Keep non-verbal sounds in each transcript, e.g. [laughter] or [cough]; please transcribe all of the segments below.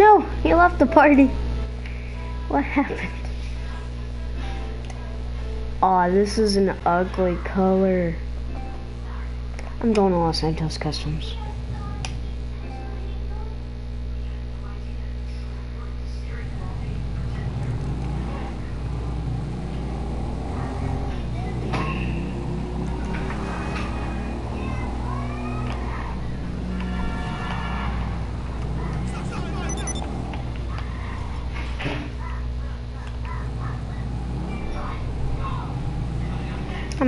No, he left the party. What happened? Aw, oh, this is an ugly color. I'm going to Los Santos Customs.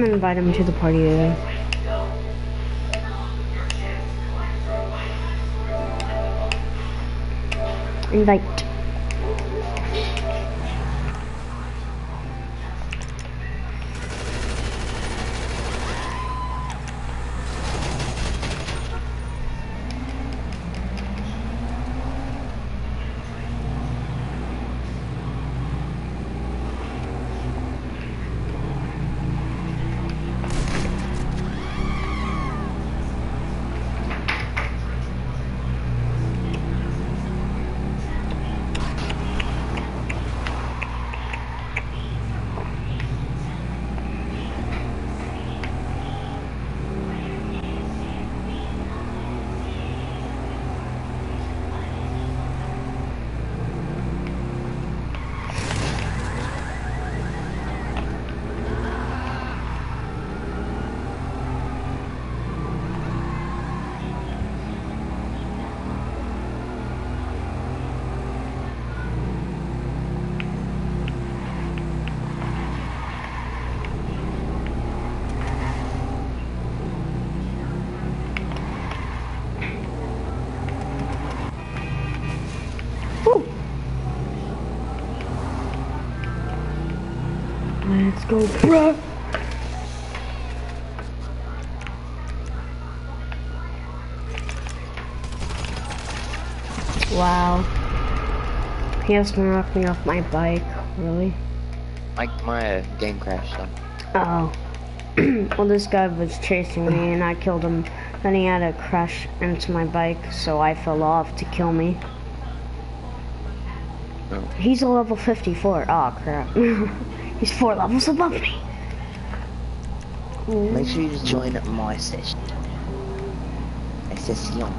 Gonna invite him to the party today. Invite. To knock me off my bike. Really? Like my uh, game crashed. So. Oh. [clears throat] well, this guy was chasing me and I killed him. Then he had a crash into my bike, so I fell off to kill me. Oh. He's a level 54. Oh, crap. [laughs] He's four levels above me. Make sure you just join my session. Session.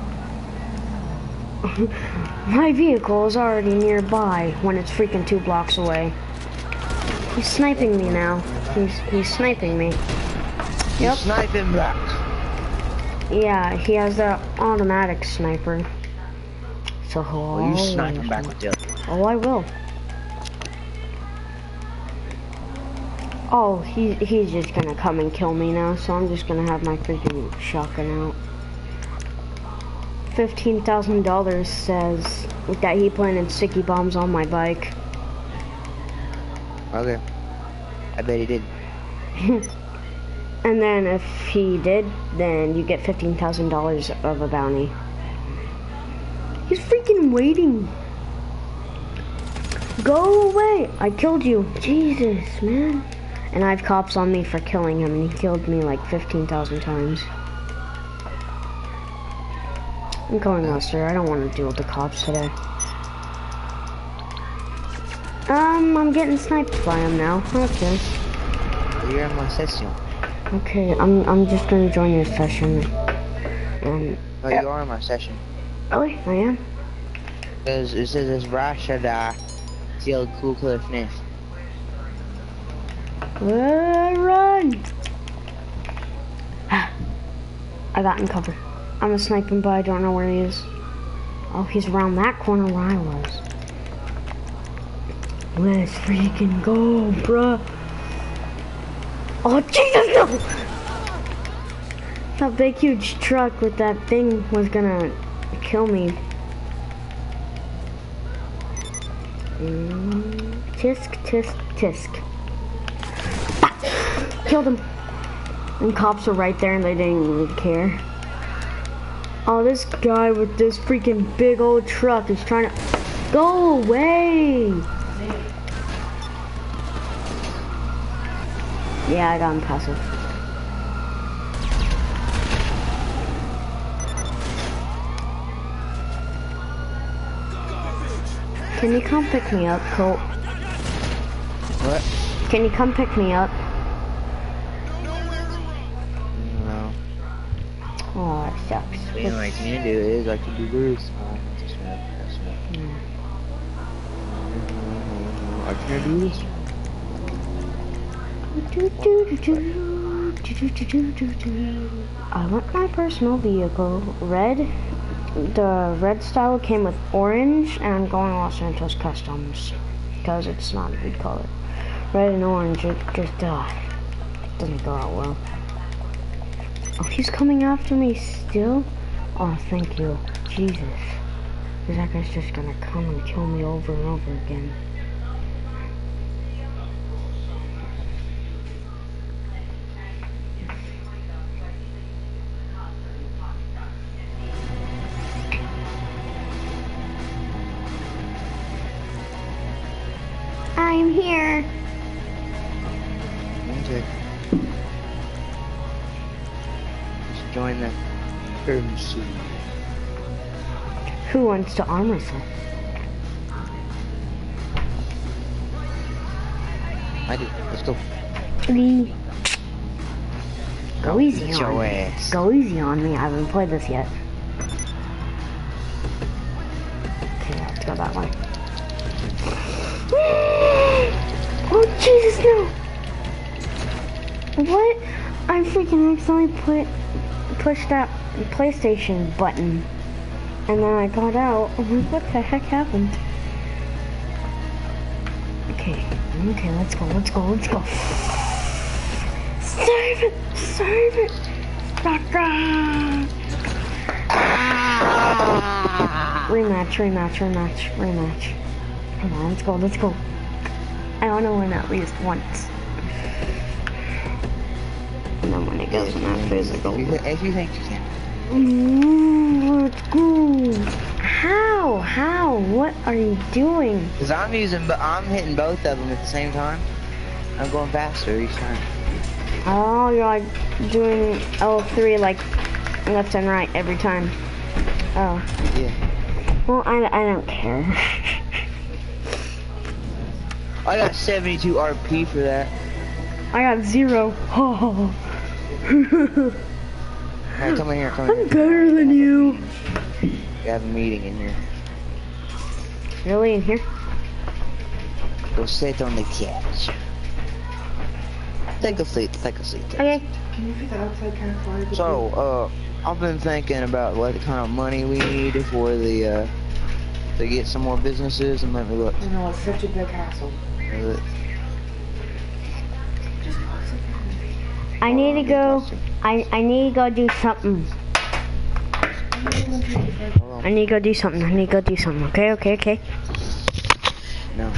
[laughs] my vehicle is already nearby when it's freaking two blocks away. He's sniping me now. He's he's sniping me. Yep. sniping black. Yeah, he has the automatic sniper. So oh, you oh. snipe back with you. Oh, I will. Oh, he, he's just gonna come and kill me now, so I'm just gonna have my freaking shotgun out. $15,000 says that he planted sticky bombs on my bike. Okay. I bet he did. [laughs] and then if he did, then you get $15,000 of a bounty. He's freaking waiting. Go away! I killed you. Jesus, man. And I have cops on me for killing him, and he killed me like 15,000 times. I'm going Lester. I don't want to deal with the cops today. Um, I'm getting sniped by him now. Okay. You're in my session. Okay, I'm I'm just gonna join your session. Um. Oh, you are in my session. Really? I am. Because it says it's Russia da Seal Cool Cliff Nest. Run! [gasps] I got in cover. I'm a sniping, but I don't know where he is. Oh, he's around that corner where I was. Let's freaking go, bruh. Oh, Jesus, no! That big, huge truck with that thing was gonna kill me. Mm, tisk, tisk, tisk killed him. And cops are right there and they didn't even care. Oh, this guy with this freaking big old truck is trying to... Go away! Yeah, I got him passive. Can you come pick me up, Colt? What? Can you come pick me up? No. Oh, that sucks. I mean, what I can do is I can do this. That's right, that's right. Hmm. I can do this. I want my personal vehicle. Red. The red style came with orange, and I'm going Los Santos Customs because it's not a good color. Red and orange, it just uh, doesn't go out well. Oh, he's coming after me still? Oh, thank you. Jesus. That guy's just gonna come and kill me over and over again. Just join the MC. Who wants to arm wrestle? I do. Let's go. Lee. Go easy on me. ass. Go easy on me. I haven't played this yet. Okay, let's go that way. [gasps] oh Jesus no! What? I freaking accidentally put pushed that PlayStation button, and then I got out. [laughs] What the heck happened? Okay, okay, let's go, let's go, let's go. Save it! Save it! Baka! Rematch, rematch, rematch, rematch. Come on, let's go, let's go. I want to win at least once. And then when it goes in that physical. If you, if you think you can. Mm, let's go. How? How? What are you doing? Because I'm using, but I'm hitting both of them at the same time. I'm going faster each time. Oh, you're like doing L3 like left and right every time. Oh. Yeah. Well, I, I don't care. [laughs] I got 72 RP for that. I got zero. [laughs] Alright, come in here, come in I'm here. better than you. We have a meeting in here. Really in here? Go sit on the couch. Take a seat, take a seat. Okay. Can you fit the outside kind of fly? So, uh, I've been thinking about what kind of money we need for the, uh, to get some more businesses and let me look. I know, it's such a big hassle. I need to go. I, I need to go do something. I need to go do something. I need to go do something. Okay, okay, okay. No.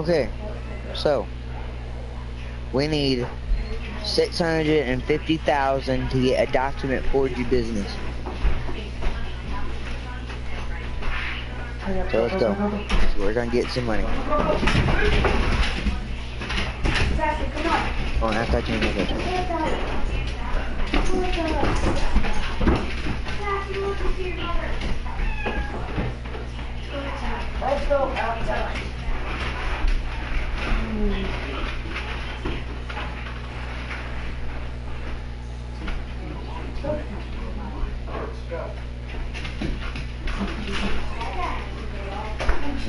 Okay, so we need six hundred and fifty thousand to get a document forgery business. So let's go. So we're gonna get some money. Oh, I change my picture. You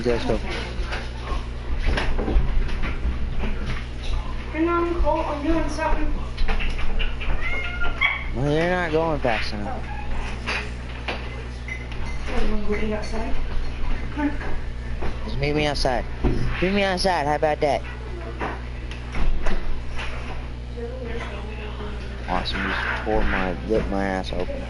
guys go. Hang on, Cole. I'm doing something. Well, you're not going fast enough. wanna go eat outside? Just meet me outside. Meet me outside. How about that? Awesome. Just tore my rip my ass open.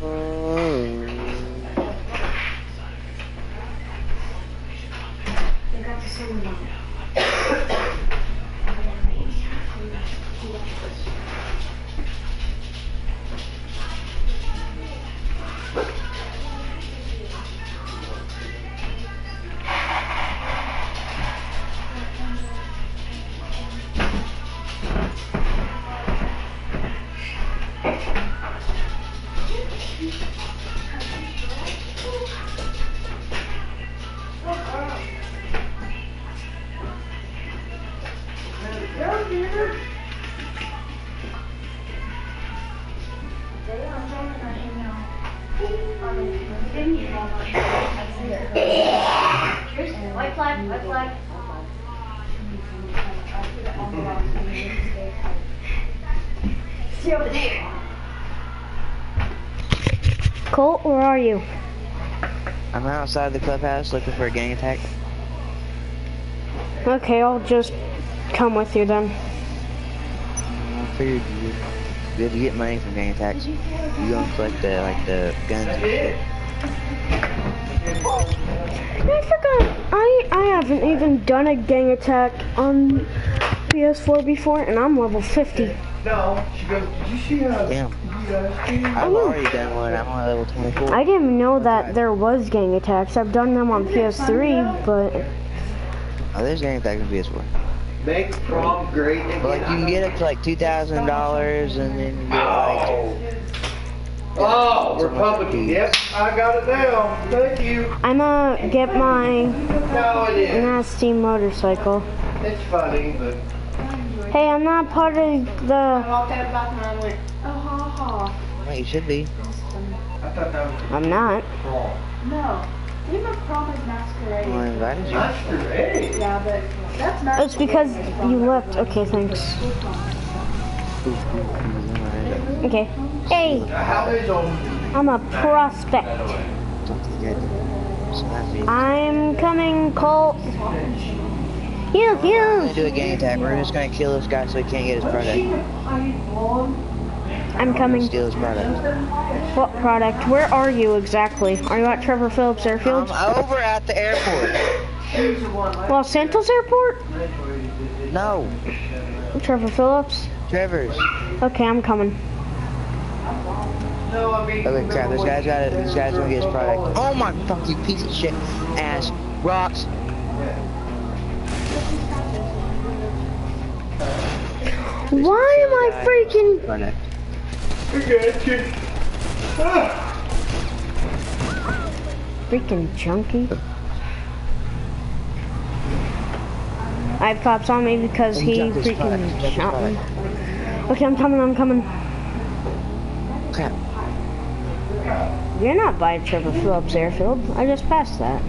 They [laughs] outside the clubhouse looking for a gang attack. Okay, I'll just come with you then. I figured you, you have to get money from gang attacks. You and collect the like the guns and shit. I forgot. I I haven't even done a gang attack on PS4 before, and I'm level 50. No, she goes, did you see how Damn, I've already done one. I'm on level 24. I didn't know that there was gang attacks. I've done them on PS3, but Oh, there's gang attacks on PS4. make prom great again? But like you can get up to like two thousand dollars, and then you get like Oh, oh Republican. Yep, I got it now. Thank you. I'm gonna get my No, nasty motorcycle. It's funny, but Hey, I'm not part of the. walked out of the bathroom and I went, oh ha ha. well, you should be. I thought that was I'm not. prom. No. We have a prom is masquerade. Well, I invited you. Masquerade. Yeah, but that's masquerade. It's because you left. Okay, thanks. Okay. Hey, How is on? I'm a prospect. Something good. So that's me. I'm coming, Colt. You, uh, We're gonna do a gang attack. We're just gonna kill this guy so he can't get his product. I'm coming. Steal his product. What product? Where are you exactly? Are you at Trevor Philips Airfield? I'm over at the airport. Los Santos Airport? No, Trevor Philips? Trevor's. Okay, I'm coming. No, oh, Okay, crap. This guy's got it. This guy's gonna get his product. Oh my fuck, you piece of shit ass rocks. Why am I freaking Product. You got you. Ah. freaking junkie? I have cops on me because he Jump his product, jump freaking shot me. Okay, I'm coming, I'm coming. Crap. You're not by Trevor Philips Airfield. I just passed that.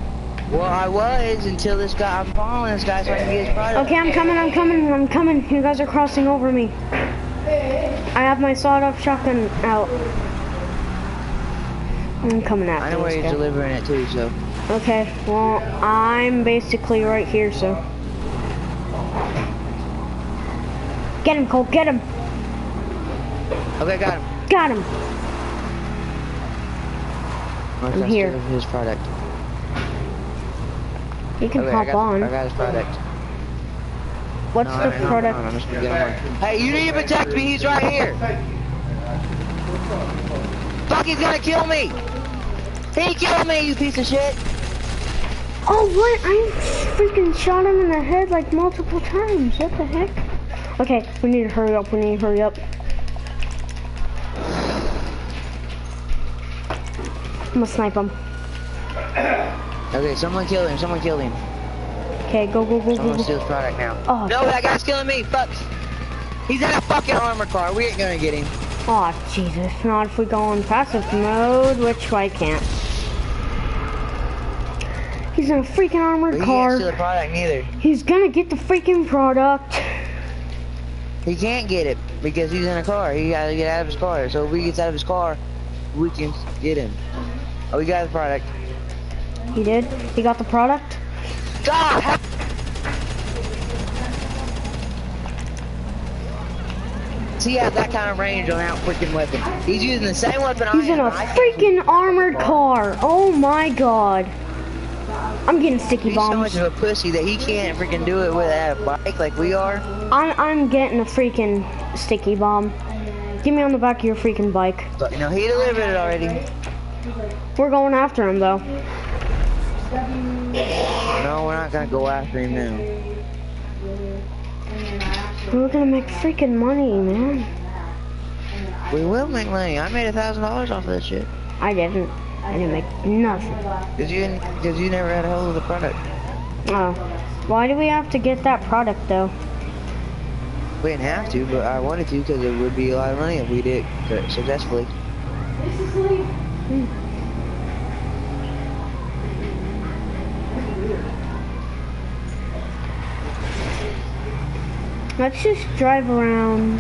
Well, I was until this guy. I'm following this guy so I can get his product. Okay, I'm coming, I'm coming, I'm coming. You guys are crossing over me. I have my sawed-off shotgun out. I'm coming after. I know where you're guy. delivering it to, so. Okay, well, I'm basically right here, so. Get him, Cole, get him! Okay, got him. Got him! I'm I'm here. His product. You can okay, hop I got, on. I got his product. What's No, the no, no, no, product? Just gonna get him one. Hey, you need to protect me. He's right here. Fuck, he's gonna kill me. He killed me, you piece of shit. Oh, what? I freaking shot him in the head like multiple times. What the heck? Okay, we need to hurry up. We need to hurry up. I'm gonna snipe him. Okay, someone killed him. Someone killed him. Okay, go, go, go, go, Someone go. steals product now. Oh, No, that guy's killing me. Fuck. He's in a fucking armor car. We ain't gonna get him. oh, Jesus. Not if we go in passive mode, which I can't. He's in a freaking armored he can't steal the product neither. He's gonna get the freaking product. He can't get it because he's in a car. He gotta get out of his car. So if he gets out of his car, we can get him. Oh, we got the product. He did. He got the product. See, he has that kind of range on that freaking weapon. He's using the same weapon He's I in a and I can't freaking armored car. Oh my god. I'm getting sticky He's so much of a pussy that he can't freaking do it with a bike like we are. I'm I'm getting a freaking sticky bomb. Get me on the back of your freaking bike. But you know, he delivered it already. We're going after him though. No, we're not gonna go after him now. We're gonna make freaking money, man. We will make money. I made a thousand dollars off of this shit. I didn't. I didn't make nothing. Cause you, cause you never had a hold of the product. Oh. Why do we have to get that product though? We didn't have to, but I wanted to because it would be a lot of money if we did it successfully. Hmm. Let's just drive around.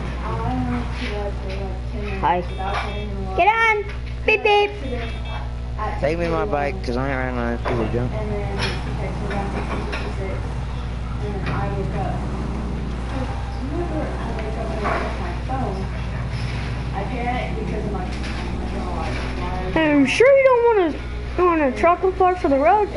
Hi. Get on. Beep beep. Take me my bike, cause I ain't riding on that people jump. I'm sure you don't want to want to truck bar for the road.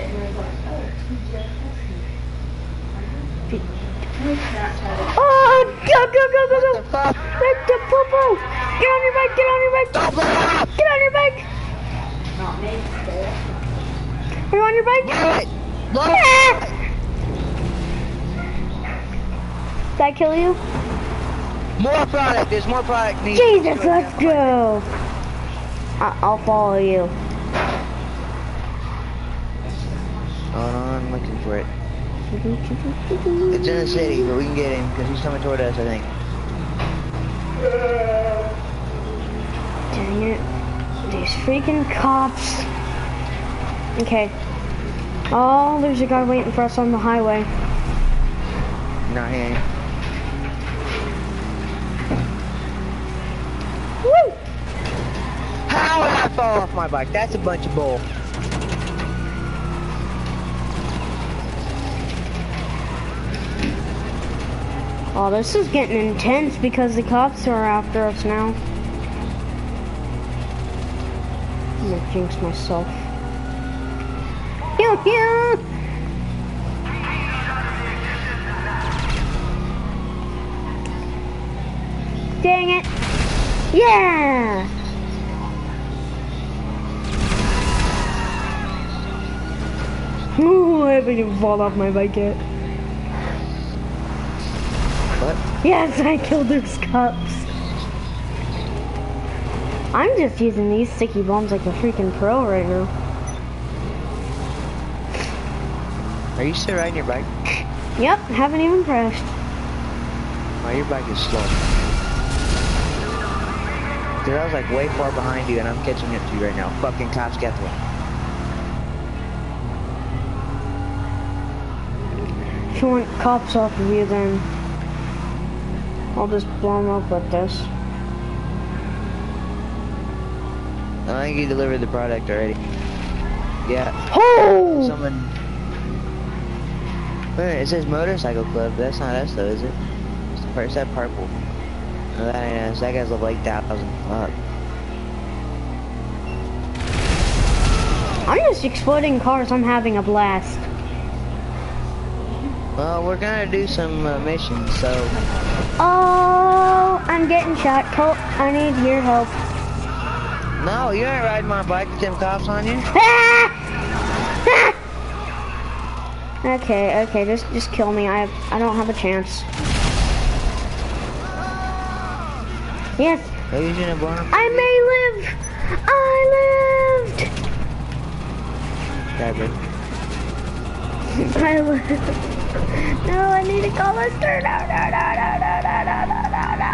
Oh, go go go go go! Let the poo poo! Get on your bike! Get on your bike! Don't blow up! Get on your bike! Not me, Are you on your bike? Blow it! Blow Ah! it! Did that kill you? More product. There's more product. needed. Jesus, let's go. I- I'll follow you. Hold on, I'm looking for it. It's in the city, but we can get him because he's coming toward us, I think. Dang it. These freaking cops. Okay. Oh, there's a guy waiting for us on the highway. No, he ain't. Woo! How did I fall off my bike? That's a bunch of bull. Oh, this is getting intense because the cops are after us now. I'm gonna jinx myself. Pew pew! Dang it! Yeah! Ooh, I haven't even fallen off my bike yet. What? Yes, I killed those cops. I'm just using these sticky bombs like a freaking pro right now. Are you still riding your bike? Yep, haven't even crashed. Oh, your bike is slow. Dude, I was like way far behind you and I'm catching up to you right now. Fucking cops get the one. If you want cops off of you, then I'll just blow them up with this. I think you delivered the product already. Yeah, Oh! someone. Wait it says motorcycle club. That's not us though, is it? It's the first that purple. No, that ain't us. That guy's level 8,000. Fuck. I'm just exploding cars. I'm having a blast. Well, we're gonna do some uh, missions, so. Oh, I'm getting shot. Colt, I need your help. No, you ain't riding my bike with them cops on you. Ah! [laughs] Ah! Okay, okay, just just kill me. I I don't have a chance. Yes, Are you gonna blow? I may live. I lived. [laughs] I lived. No, I need to call Lester. No, no, no, no, no, no, no, no, no, no, no.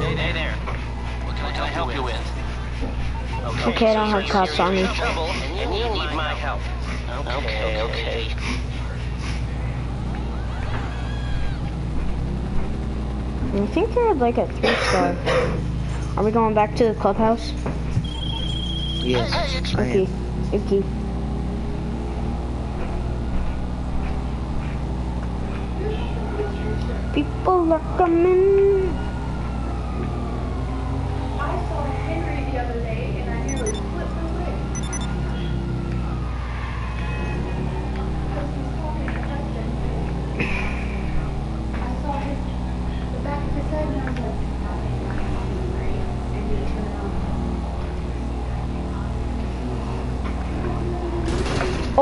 Hey, hey there. What can, what can I help you with? with? Okay, okay so I don't have cops on me. And you need my help. Okay, okay. okay. I think they're like a three star. Are we going back to the clubhouse? Yes, I Okay. am. Okay. People are coming.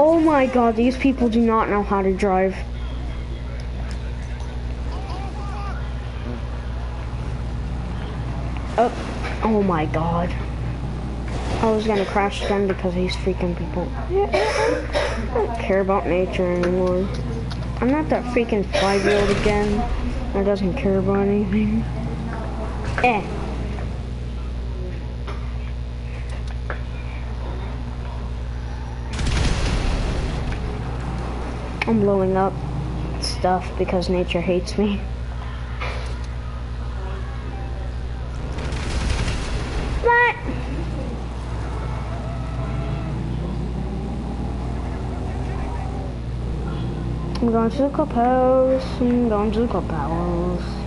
Oh my god, these people do not know how to drive. Oh, oh my god. I was gonna crash them because these freaking people. I don't care about nature anymore. I'm not that freaking five year old again that doesn't care about anything. Eh. I'm blowing up stuff because nature hates me. What? I'm going to the clubhouse. I'm going to the clubhouse.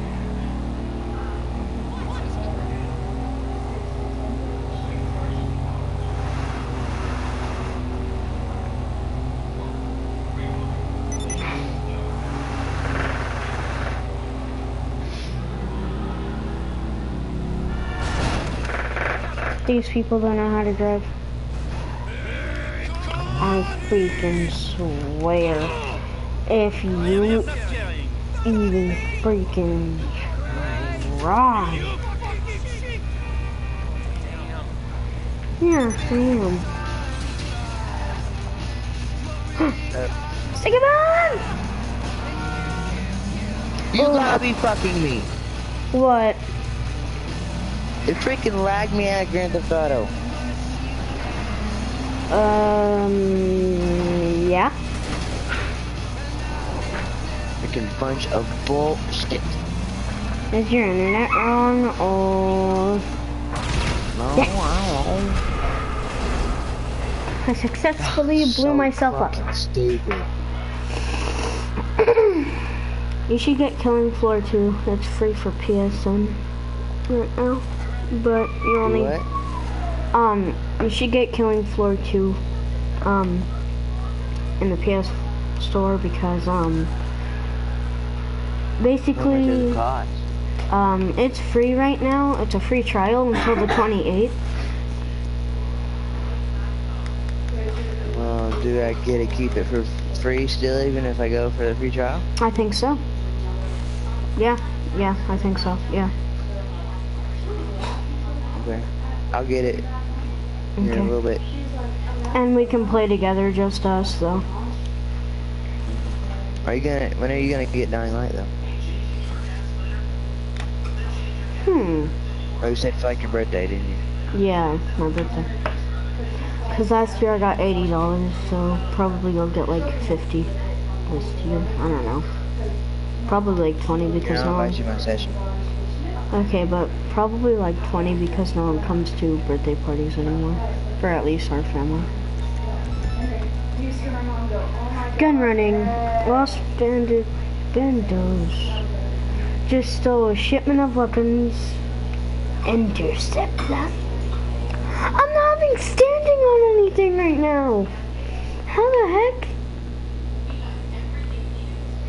These people don't know how to drive. I freaking swear. If you even freaking try. Yeah, I am. Stick him on! You gotta be fucking me. What? It freaking lagged me out of Grand Theft Auto. Um, yeah. Freaking bunch of bullshit. Is your internet wrong or No, Yeah. I don't know. I successfully blew So myself up? Stupid. You should get Killing Floor 2. That's free for PSN right now. But you only What? um you should get Killing Floor 2 um in the PS store because um How much does basically um it's free right now. It's a free trial until the [laughs] 28th. Well, do I get to keep it for free still, even if I go for the free trial? I think so. Yeah, yeah, I think so. Yeah. I'll get it here in a little bit. And we can play together, just us though. Are you gonna? When are you gonna get Dying Light though? Hmm. Oh, you said for like your birthday, didn't you? Yeah, my birthday. Cause last year I got eighty dollars, so probably I'll get like fifty this year. I don't know. Probably like twenty because I'll no invite you my session. Okay, but probably like twenty because no one comes to birthday parties anymore. For at least our family. Gun running. Lost bandit bandos. Just stole a shipment of weapons. Intercept them. I'm not even standing on anything right now. How the heck?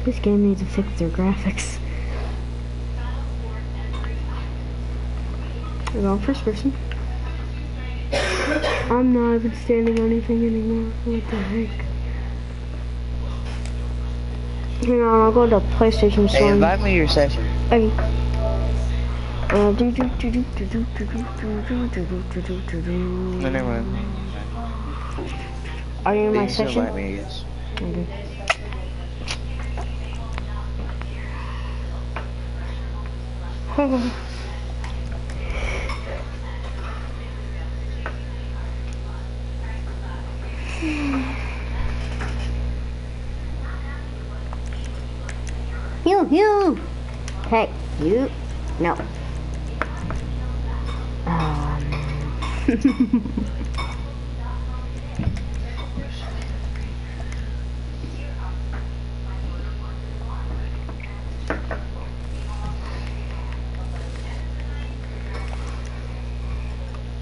This game needs to fix their graphics. We're going first person. I'm not even standing on anything anymore. What the heck? Hang on, I'll go to PlayStation Hey, Store. invite me to your session. Okay. Uh, do, do, do, do, do, do, do, do, do, do, do, do, do, do. No, never mind. Are you in my You session? invite me, guess. Okay. You, you. Hey, you. No. Man.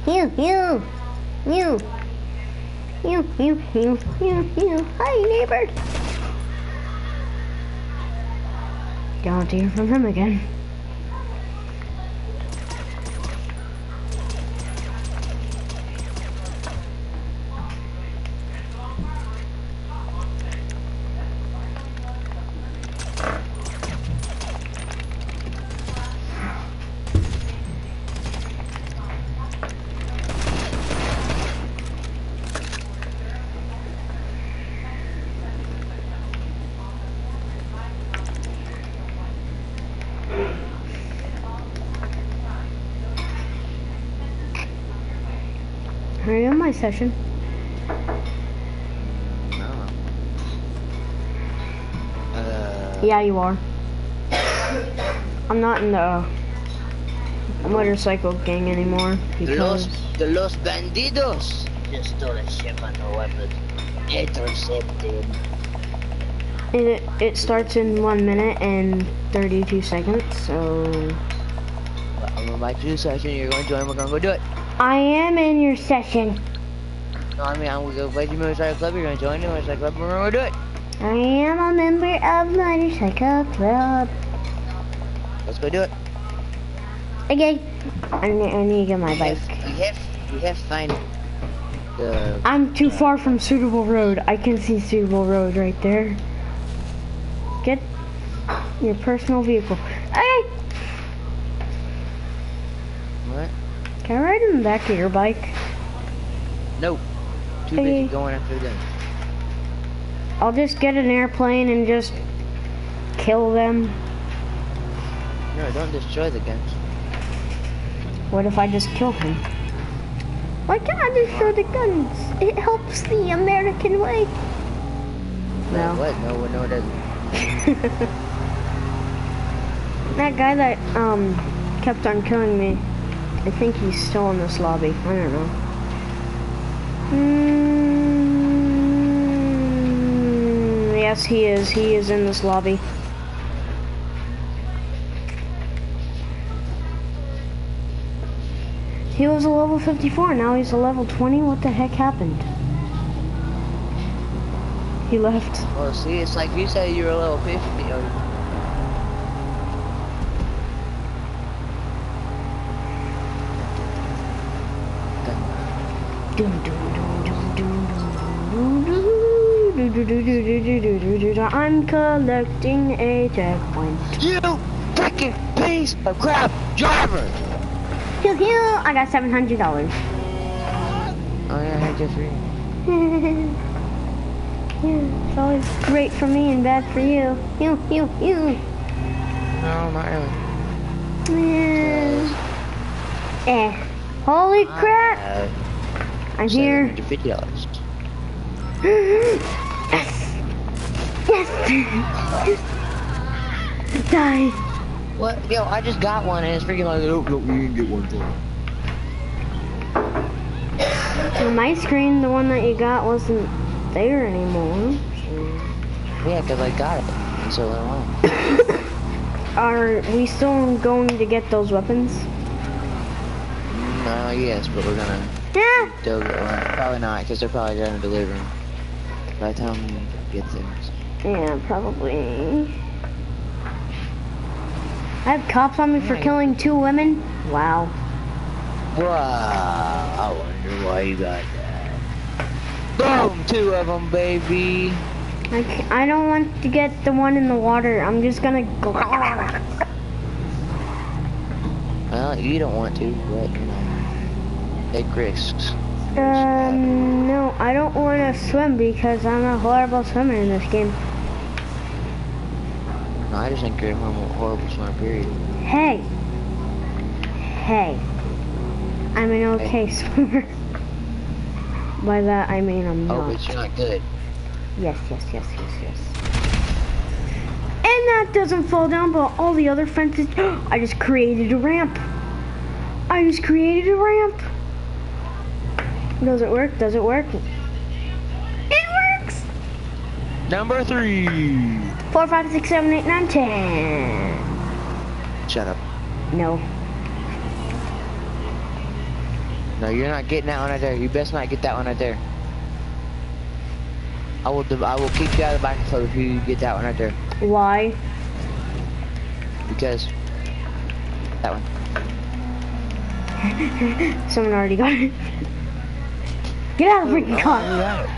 you, you, you. You, you, you, you, you. Hi, neighbor. Don't hear from him again. Session? No. Uh, Yeah, you are. I'm not in the motorcycle gang anymore Los, because the Los Bandidos. Just stole a ship on the weapon. Intercepted. it, it starts in one minute and 32 seconds, so I'm to the session. You're going to join. We're going to go do it. I am in your session. No, I mean, I'm going to go play the motorcycle club. You're going to join the motorcycle club. We're going to do it. I am a member of Motorcycle Club. Let's go do it. Okay. I need, I need to get my We bike. have, we have, we have to find the. Uh, I'm too far from suitable road. I can see suitable road right there. Get your personal vehicle. Okay. What? Can I ride in the back of your bike? No. Too busy going after them. I'll just get an airplane and just kill them. No, don't destroy the guns. What if I just kill him? Why can't I destroy the guns? It helps the American way. No. No. What? No, no, it doesn't. That guy that um kept on killing me, I think he's still in this lobby. I don't know. Mm, yes, he is. He is in this lobby. He was a level 54, now he's a level 20. What the heck happened? He left. Well, see, it's like you say you're a level 50. I'm collecting a checkpoint. you freaking piece of crap driver! Pew pew! I got seven hundred dollars. Oh, yeah, I you free. [laughs] Yeah, it's always great for me and bad for you. You, you, you. No, not really. Yeah. Eh. Holy crap! I'm here. $750. yes! [gasps] [laughs] Yes! Die! What? Yo, I just got one and it's freaking like, oh, nope, nope, you didn't get one for On my screen, the one that you got wasn't there anymore. Yeah, because I got it. So why? [laughs] Are we still going to get those weapons? No, yes, but we're gonna Yeah! Probably not, because they're probably gonna deliver them by the time we get there. Yeah, probably. I have cops on me for killing two women? Wow. Wow, I wonder why you got that. Boom, two of them, baby. I, I don't want to get the one in the water. I'm just gonna go. Well, you don't want to, but you know, take risks. Um, no, I don't want to swim because I'm a horrible swimmer in this game. No, I just think you're horrible, horrible swimmer, period. Hey. Hey. I'm an okay swimmer. By that I mean I'm Oh, not. but you're not good. Yes, yes, yes, yes, yes. And that doesn't fall down, but all the other fences. [gasps] I just created a ramp. I just created a ramp. Does it work? Does it work? It works! Number three. Four, five, six, seven, eight, nine, ten. Shut up. No. No, you're not getting that one right there. You best not get that one right there. I will. I will kick you out of the back club if you get that one right there. Why? Because that one. [laughs] Someone already got it. Get out of the freaking car.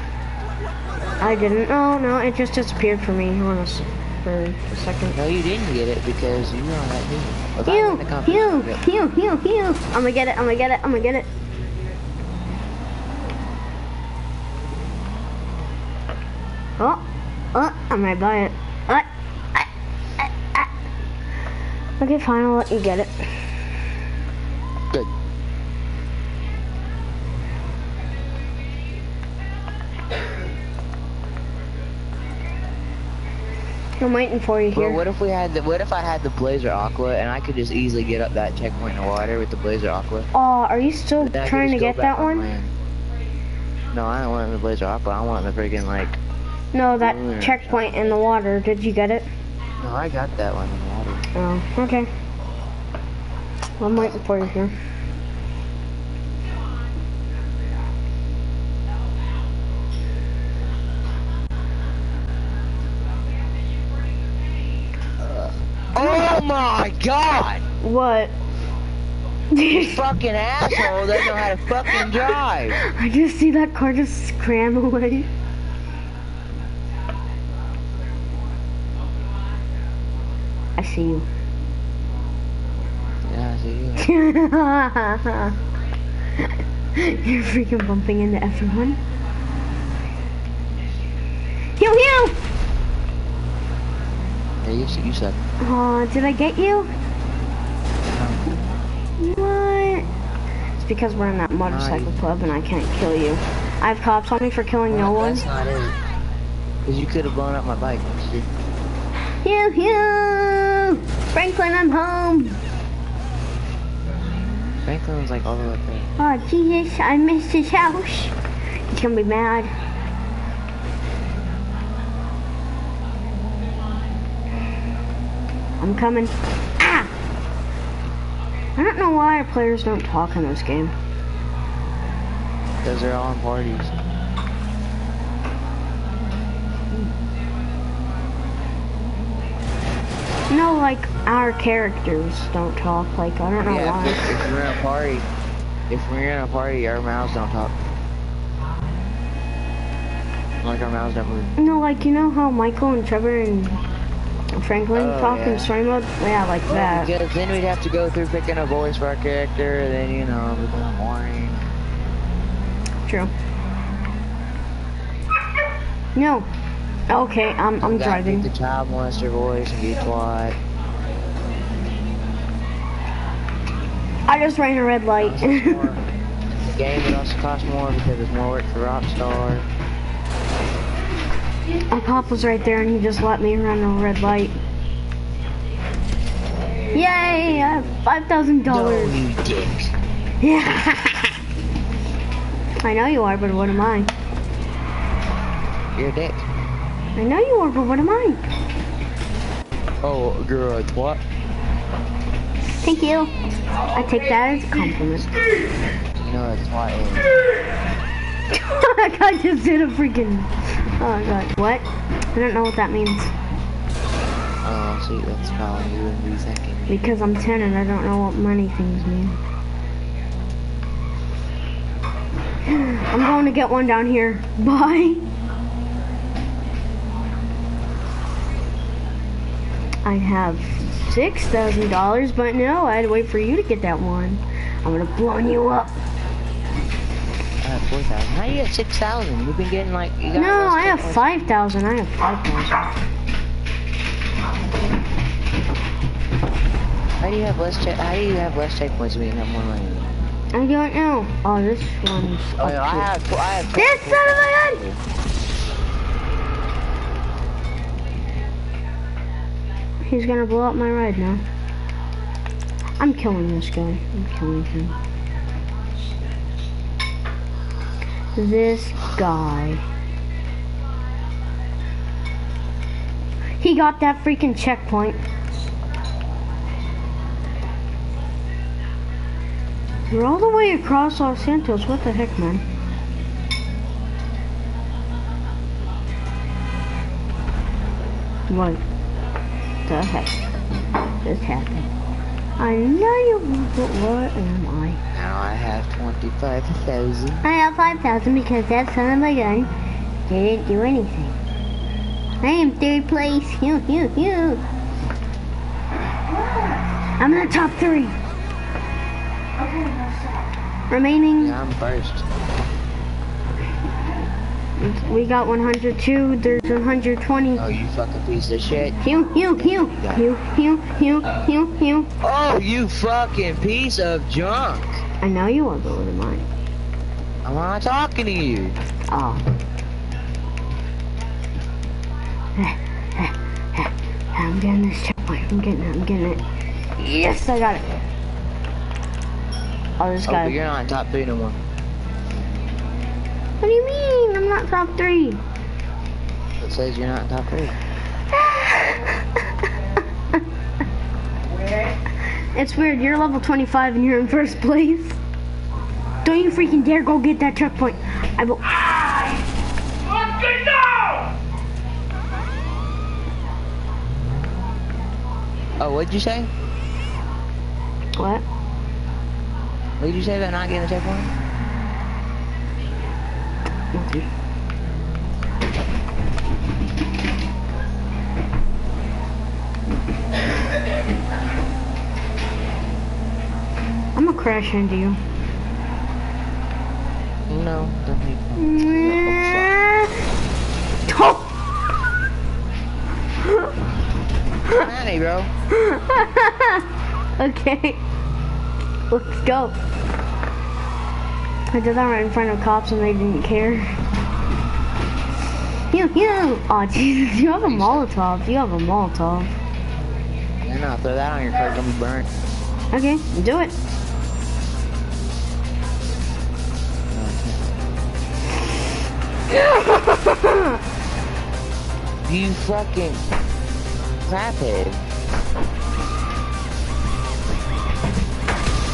Oh. I didn't. Oh no, it just disappeared for me. Hold on for a second. No, you didn't get it because you were on that team. If I Hew, win the competition, hew, I'll get- hew, hew, hew. I'm gonna get it. I'm gonna get it. I'm gonna get it. Oh, oh, I'm gonna buy it. Uh, uh, uh, uh. Okay, fine. I'll let you get it. I'm waiting for you here. what if we had the? What if I had the Blazer Aqua and I could just easily get up that checkpoint in the water with the Blazer Aqua? Oh, are you still Then I could trying to get that on one? land. No, I don't want the Blazer Aqua. I want the friggin' like. No, that checkpoint in the water. Did you get it? No, I got that one in the water. Oh, okay. I'm waiting for you here. Oh my God! What? You fucking asshole doesn't know how to fucking drive. I just see that car just scram away. I see you. Yeah, I see you. [laughs] You're freaking bumping into everyone. Hew hew! Yeah, you, you suck. Aw, did I get you? Uh-huh. What? It's because we're in that motorcycle club and I can't kill you. I have cops on me for killing no one. That's not it. Cause you could have blown up my bike. Hew hew! Franklin, I'm home! Franklin's like all the way up there. Oh, Jesus, I missed his house. He's gonna be mad. I'm coming. Ah! I don't know why our players don't talk in this game. Cause they're all in parties. No, like, our characters don't talk. Like, I don't know Yeah, why. if, if we're in a party, if we're in a party, our mouths don't talk. Like our mouths don't move. No, like, you know how Michael and Trevor and Franklin Oh, talk yeah. story mode? Yeah, like Well, that. because then we'd have to go through picking a voice for our character, and then you know, it become boring. True. No. Okay, I'm, I'm You driving. the child molester voice and be a twat. I just ran a red light. [laughs] The game would also cost more because it's more work for Rockstar. My pop was right there and he just let me run a red light. Yay! I have five thousand dollars. you dicks. Yeah. [laughs] I know you are, but what am I? You're a dick. I know you are, but what am I? Oh, girl, a twat. Thank you. I take that as a compliment. You know what is. that guy just did a freaking. Oh god, what? I don't know what that means. Oh, see, that's probably you would be. Because I'm 10 and I don't know what money things mean. [sighs] I'm going to get one down here. [laughs] Bye. I have $6,000, but no, I had to wait for you to get that one. I'm gonna blow you up. I have 4,000. How you get 6,000? You've been getting like. You got No, I have 5,000. I have 5,000. How do you have less check? How do you have less checkpoints when you have more money? I don't know. Oh, this one's Oh, yeah, I have. I have. This son of a gun! He's gonna blow up my ride now. I'm killing this guy. I'm killing him. This guy. He got that freaking checkpoint. We're all the way across Los Santos. What the heck, man? What the heck just happened? I know you, but what am I? Now I have 25,000. I have 5,000 because that son of a gun didn't do anything. I am third place. [laughs] You, you, hew. I'm in the top three. Okay, now stop. Remaining, Yeah, I'm first. We got 102. There's 120. Oh, you fucking piece of shit. Hew, hew, hew, hew, hew, hew, hew, hew. Oh, you fucking piece of junk. I know you are, but what am I? I'm not talking to you. Oh. I'm getting this checkpoint. I'm getting it. I'm getting it. Yes, I got it. Oh, this Oh, guy. you're not in top three no more. What do you mean? I'm not top three. It says you're not top three. [laughs] it's weird. You're level 25 and you're in first place. Don't you freaking dare go get that checkpoint. I will. Oh, what'd you say? What? What did you say about not getting a checkpoint? Nothing. I'm gonna crash into you. No, don't need Oh! Come at [laughs] bro. okay. Let's go. I did that right in front of cops and they didn't care. You, you. Oh, [laughs] Jesus, you have a Molotov. You have a Molotov. No, no, throw that on your car, gonna be burnt. Okay, do it. [laughs] You fucking craphead.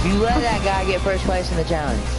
You let that guy get first place in the challenge.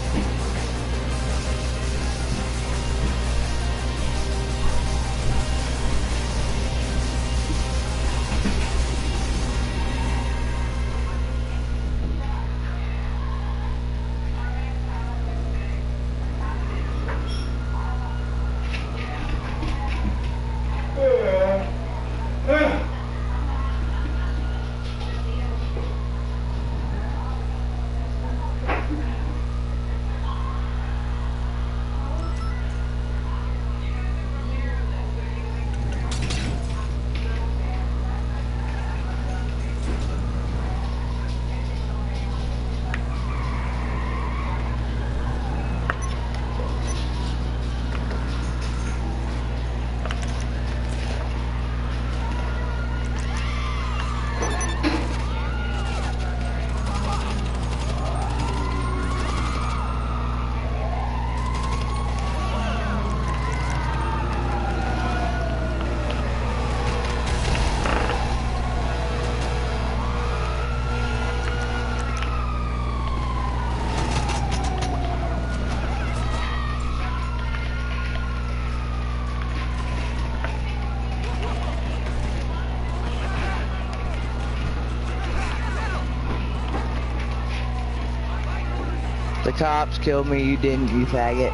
Cops killed me, you didn't, you faggot.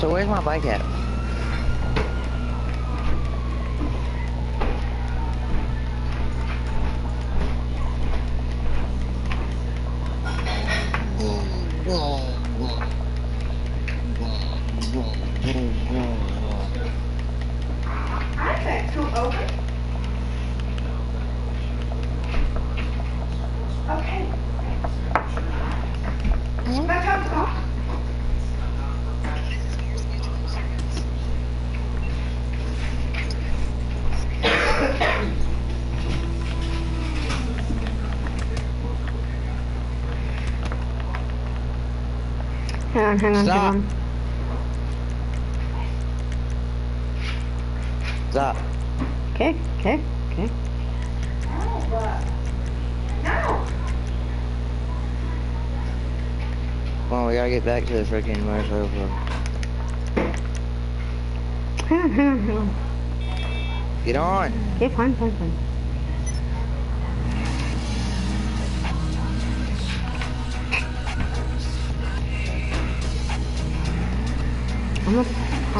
So where's my bike at? On, hang on, Stop. hang on. Stop. Okay, okay, okay. No, but, no. Come we gotta get back to the freaking motorcycle club. Hang on, hang on, hang on. Get on. Okay, fine, fine, fine.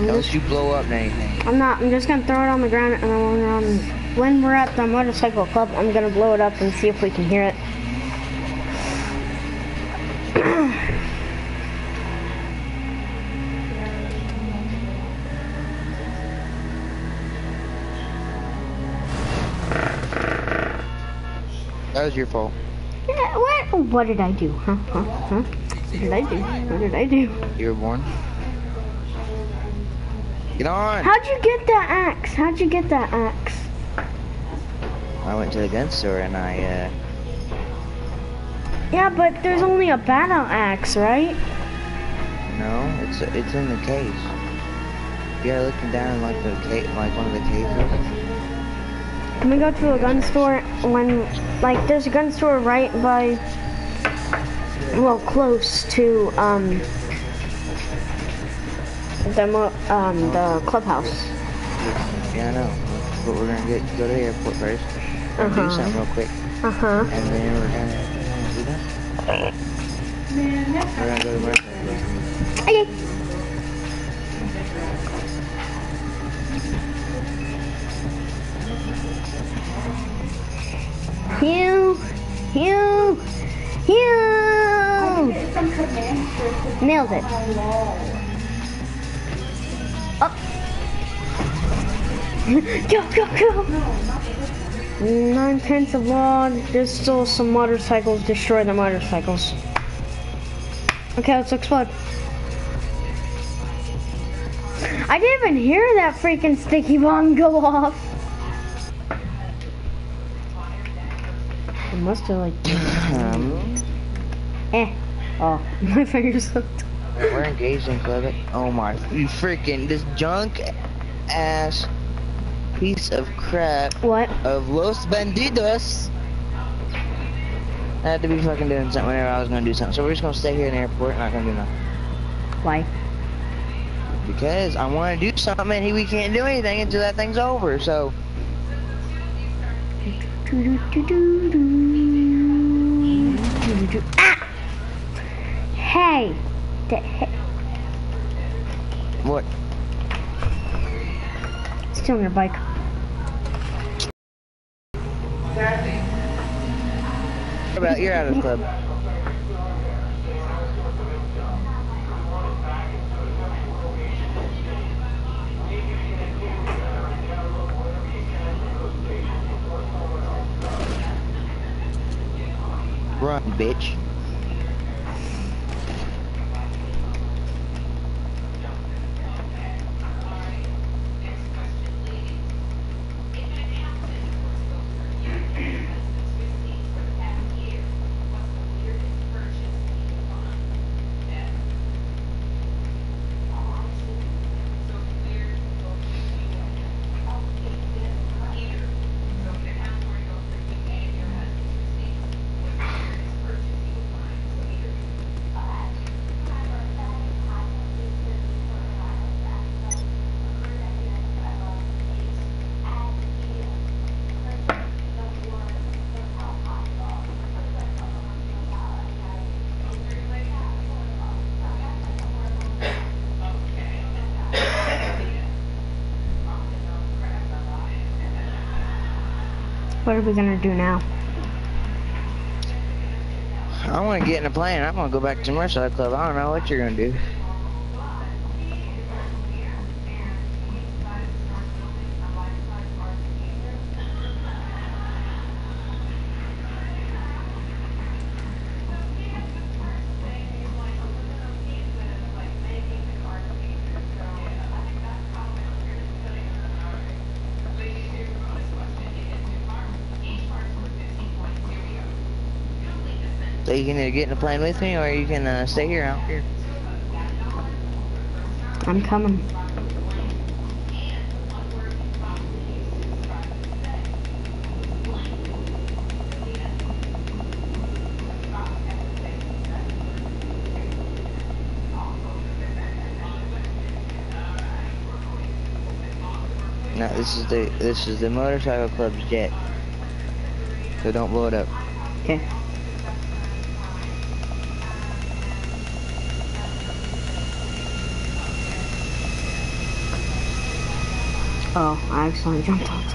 I'm Don't just, you blow up anything. I'm not, I'm just gonna throw it on the ground and then when we're on, when we're at the motorcycle club, I'm gonna blow it up and see if we can hear it. That was your fault. Yeah, what, what did I do, huh, huh, huh? What did I do? What did I do? You were born. Get on. How'd you get that axe? How'd you get that axe? I went to the gun store and I, uh, Yeah, but there's only a battle axe, right? no, it's it's in the case. You gotta looking down like the case, like one of the cases. Can we go to a gun store when, like, there's a gun store right by, well, close to, um, the, mo- um, the clubhouse. Yeah, I know. But we're gonna get go to the airport first. We're Uh-huh. do something real quick, Uh-huh. and then we're gonna do that. We're gonna go to the. Okay. Command strips to Nailed it. Go, go, go. Nine tenths of law. There's still some motorcycles. Destroy the motorcycles. Okay, let's explode. I didn't even hear that freaking sticky bomb go off. It must have like, Um, [clears throat] eh. Oh, [laughs] my fingers slipped. we're engaged in club. Oh my, you freaking this junk ass piece of crap What? of Los Bandidos. I had to be fucking doing something whenever I was gonna do something. So we're just gonna stay here in the airport, and not gonna do nothing. Why? Because I wanna do something and we can't do anything until that thing's over, so. Ah! Hey! What? Stealing your bike. About you're out of the club? Run, bitch. What are we gonna do now? I want to get in a plane. I'm gonna go back to Merced Club. I don't know what you're gonna do. You can either get in the plane with me or you can uh, stay here. I don't care. I'm coming. No, this is the this is the motorcycle club's jet. So don't blow it up. Okay. Oh, I accidentally jumped on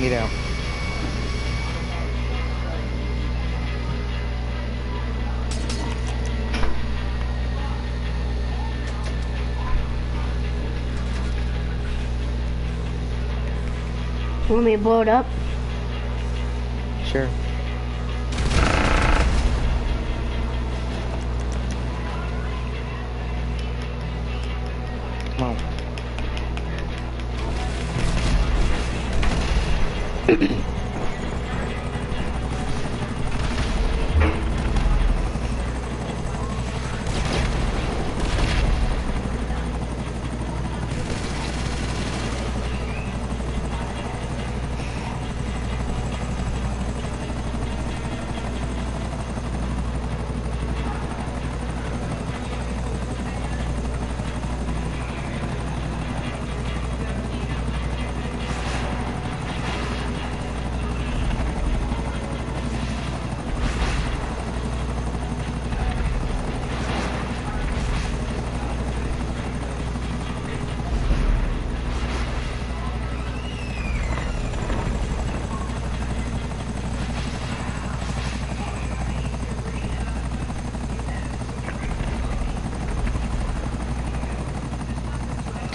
Get out. Want me to blow it up?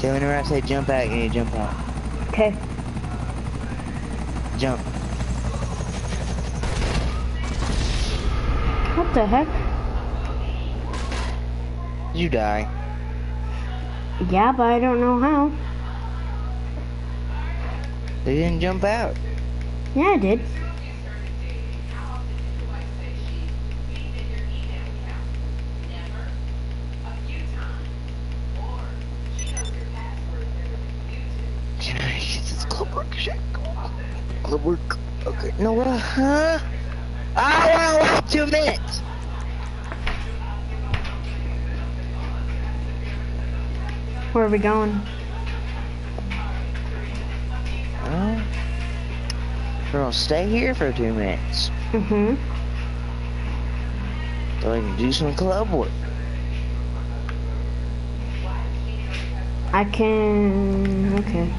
Okay, whenever I say jump out, you need to jump out. Okay. Jump. What the heck? You die. Yeah, but I don't know how. They didn't jump out. Yeah, I did. Can I get this club work shit? Club work. Okay. No, what? Huh? I want like two minutes. Where are we going? Well, we're gonna stay here for two minutes Mm-hmm. so I can do some club work. I can... Okay,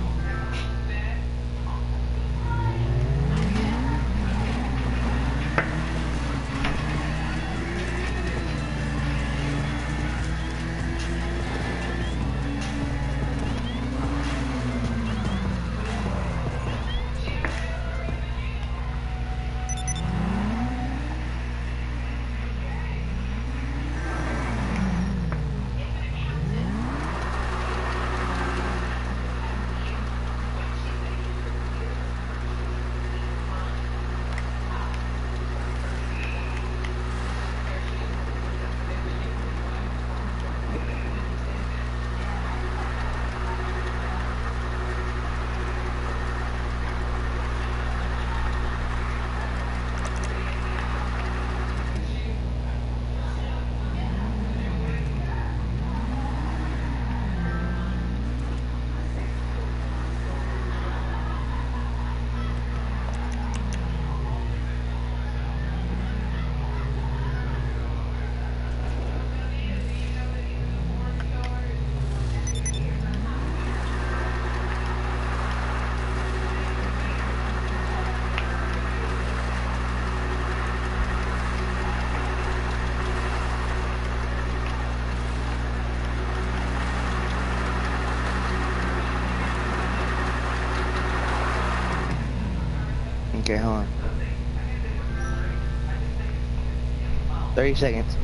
30 seconds.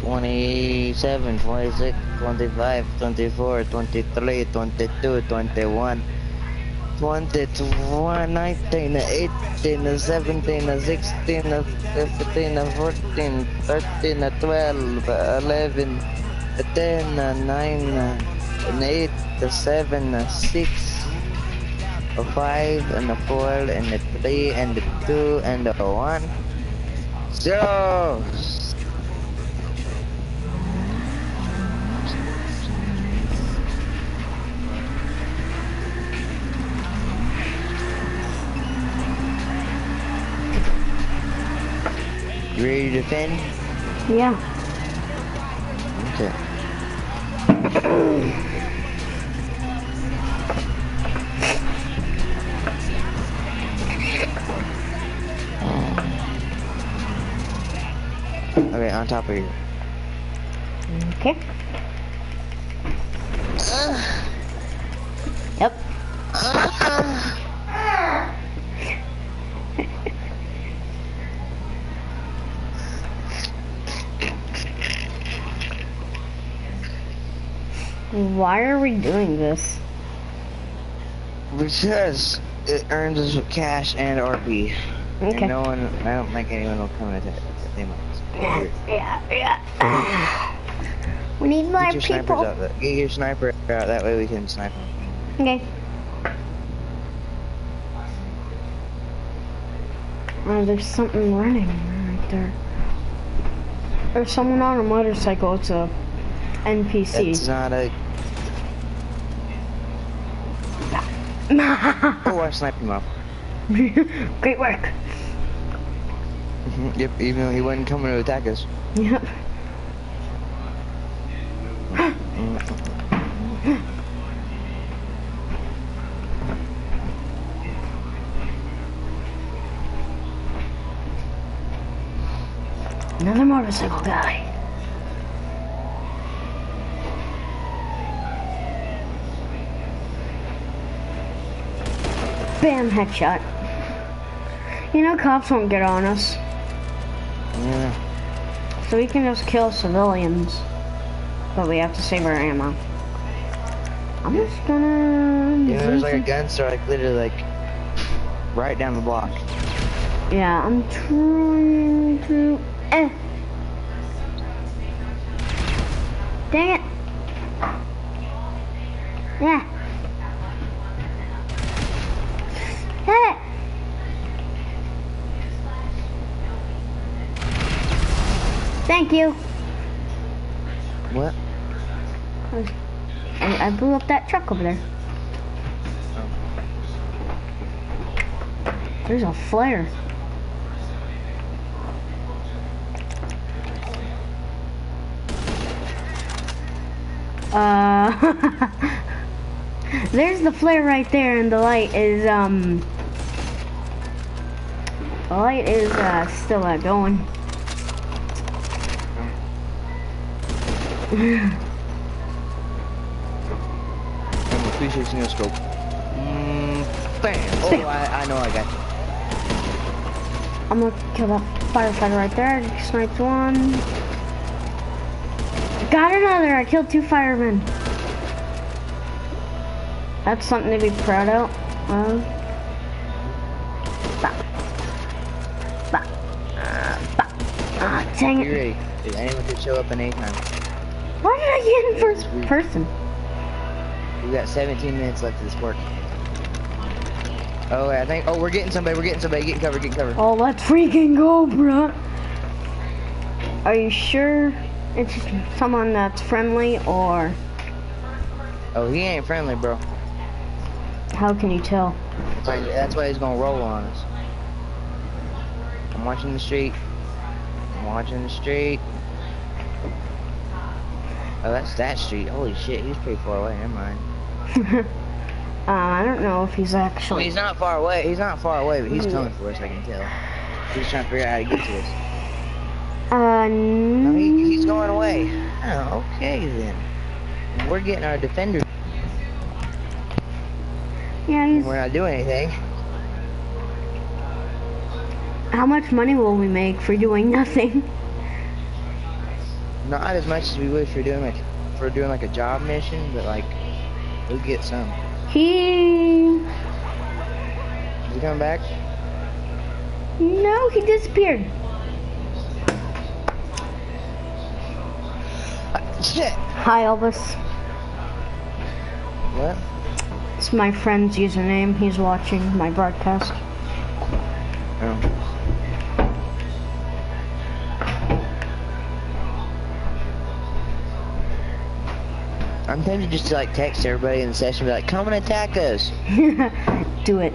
Twenty-seven, twenty-six, twenty-five, twenty-four, twenty-three, twenty-two, twenty-one, twenty-one, nineteen, eighteen, seventeen, sixteen, fifteen, fourteen, thirteen, twelve, eleven, ten, nine, and eight, seven, six, a five, and a four, and a three, and a two, and a one. Zero. You ready to defend? Yeah. Okay. On top of you. Okay. Yep. [laughs] Why are we doing this? Because it earns us cash and RP. Okay. And no one, I don't think anyone will come and attack. They might. Yeah, yeah. we need more Get your people. out. That, get your sniper out. That way we can snipe them. Okay. Oh, there's something running right there. There's someone on a motorcycle. It's a NPC. It's not a. [laughs] Oh, I sniped him off. Great work. Mm-hmm. Yep, even though he wasn't coming to attack us. Yep. Another motorcycle guy. Bam, headshot. You know cops won't get on us. Yeah. so we can just kill civilians. But we have to save our ammo. I'm just gonna... You know, there's like a gun store, like literally like right down the block. Yeah, I'm trying to... Eh. Dang it. Truck over there. There's a flare. Uh, [laughs] there's the flare right there, and the light is um, the light is uh still uh, going. [laughs] 360 no scope. Mm, bam. Oh, I, I know I got you. I'm gonna kill that firefighter right there. Sniped one. Got another. I killed two firemen. That's something to be proud of. of. Bah. Bah. Uh, bah. Ah, dang it. anyone could show up in any time. Why did I get in first person? We got 17 minutes left of this work. Oh, I think. Oh, we're getting somebody. We're getting somebody. Getting cover. Getting cover. Oh, let's freaking go, bruh. Are you sure it's someone that's friendly or Oh, he ain't friendly, bro. how can you tell? That's why, that's why he's gonna roll on us. I'm watching the street. I'm watching the street. Oh, that's that street. Holy shit, he's pretty far away. Never mind. [laughs] uh, I don't know if he's actually. he's not far away. He's not far away, but he's coming for us. I can tell. He's trying to figure out how to get to us. Uh, No, he, he's going away. Oh, okay then. We're getting our defender. Yeah, he's. We're not doing anything. How much money will we make for doing [laughs] nothing? Not as much as we would for doing like for doing like a job mission, but like we'll get some. He. Is he coming back? No, he disappeared. Shit. Hi, Elvis. What? It's my friend's username. He's watching my broadcast. Oh. I'm tempted just to like text everybody in the session, and be like, "Come and attack us." [laughs] Do it.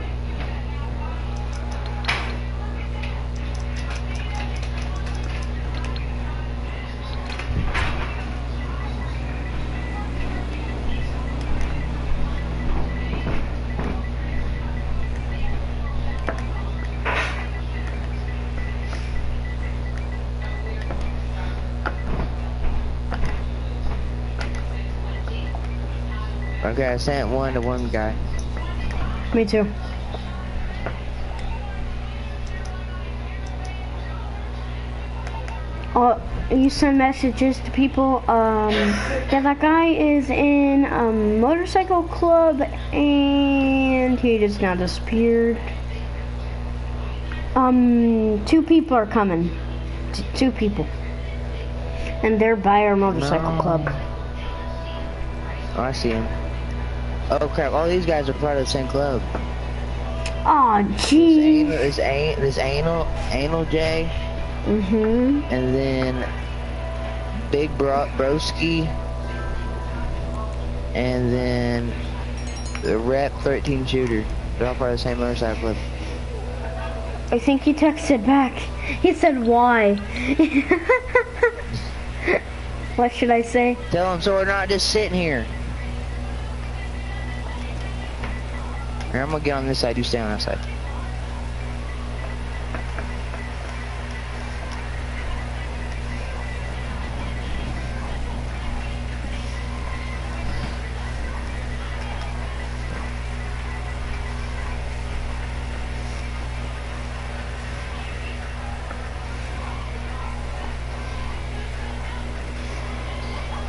Okay, I sent one to one guy. Me too. Oh, you send messages to people. Um, [laughs] yeah, that guy is in a motorcycle club and he just now disappeared. Um, two people are coming. T- two people. And they're by our motorcycle No. club. Oh, I see him. Oh crap! All these guys are part of the same club. Aw, This gee. this, this anal, anal J, Mm-hmm. and then Big Bro, Broski, and then the Rep 13 shooter. They're all part of the same motorcycle club. I think he texted back. He said, why? [laughs] what should I say? Tell him so we're not just sitting here. Or I'm gonna get on this side, you stay on that side.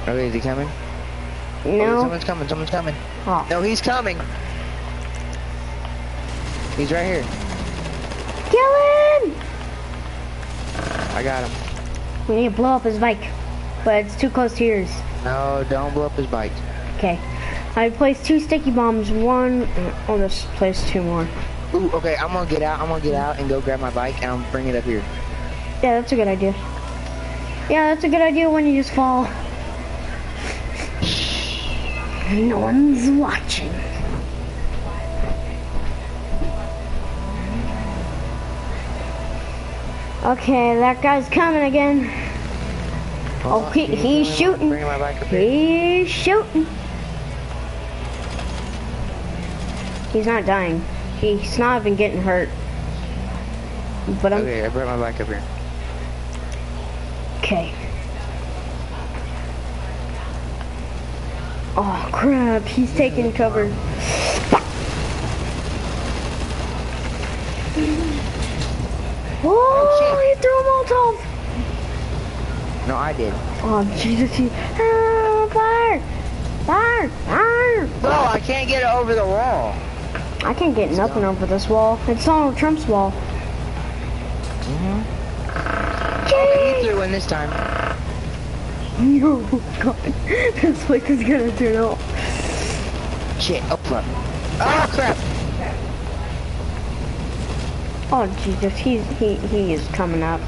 Okay, is he coming? Oh, no. Oh, someone's coming, someone's coming. Oh. No, he's coming. He's right here. Kill him! I got him. We need to blow up his bike, but it's too close to yours. No, don't blow up his bike. Okay. I placed two sticky bombs. One. Oh, I'll just place two more. Ooh, okay, I'm gonna get out. I'm gonna get out and go grab my bike and I'll bring it up here. Yeah, that's a good idea. Yeah, that's a good idea when you just fall. No one's watching. Okay, that guy's coming again. Oh, he, he's shooting. Bring my bike up here. He's shooting. He's not dying. He's not even getting hurt. But I'm Okay, I brought my bike up here. okay. Oh crap! He's taking cover. Oh, he threw a Molotov! No, I did. Oh Jesus! He ah, fire! Fire! Fire! No, I can't get it over the wall. I can't get nothing over this wall. It's Donald Trump's wall. Mm-hmm. He Yay! threw one this time. [laughs] Oh god, this place is gonna turn out. Shit, oh crap. Oh crap! Oh Jesus, he's he he is coming up.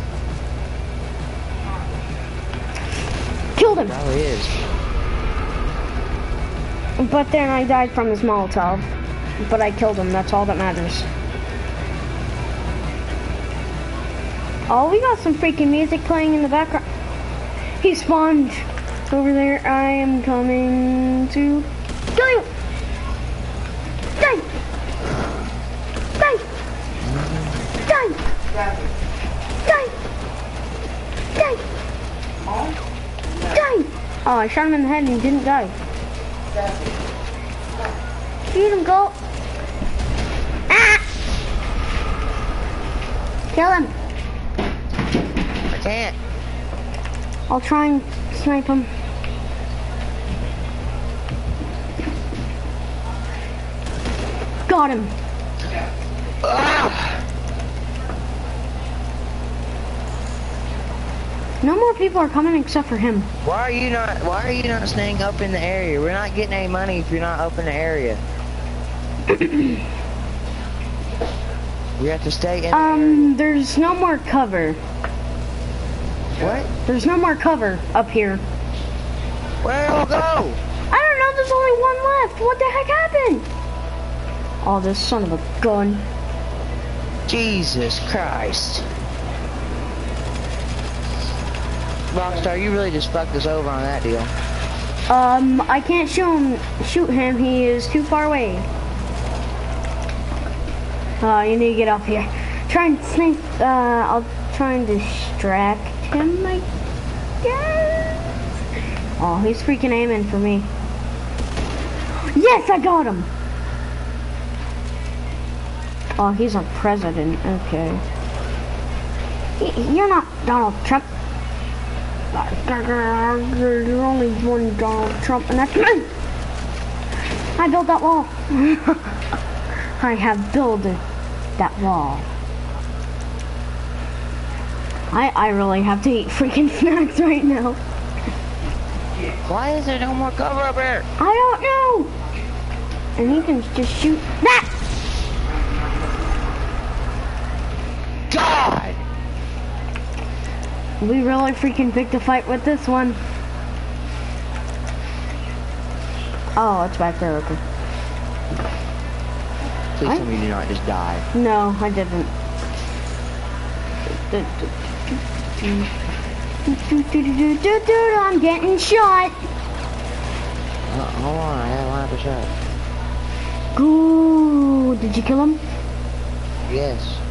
Killed him, He is. but then I died from his Molotov. But I killed him. That's all that matters. Oh, we got some freaking music playing in the background. He spawned over there. I am coming to kill you. Die. Die. Die. Die. Die. Die. Oh, I shot him in the head and he didn't die. Shoot him, go. Ah! Kill him. I can't. I'll try and snipe him. Got him. Ah! No more people are coming except for him. Why are you not? Why are you not staying up in the area? We're not getting any money if you're not up in the area. [clears throat] we have to stay in. the. Um, there's no more cover. What? There's no more cover up here. Where'll it go? I don't know, there's only one left. What the heck happened? Oh, this son of a gun. Jesus Christ. Rockstar, you really just fucked us over on that deal. Um, I can't shoot him. Shoot him. He is too far away. Uh, you need to get off here. Try and sneak. Uh, I'll try and distract him. I guess. Oh, he's freaking aiming for me. Yes, I got him. Oh, he's a president. Okay. You're not Donald Trump. There's only one Donald Trump, and that's me. I built that wall. [laughs] I have built that wall. I I really have to eat freaking [laughs] snacks right now. Why is there no more cover up here? I don't know. And he can just shoot that. God! We really freaking picked a fight with this one. Oh, it's back there. Okay. Please What? tell me you do not just die. No, I didn't. I'm getting shot. Uh, hold on, I have line up a shot. Ooh, did you kill him? Yes.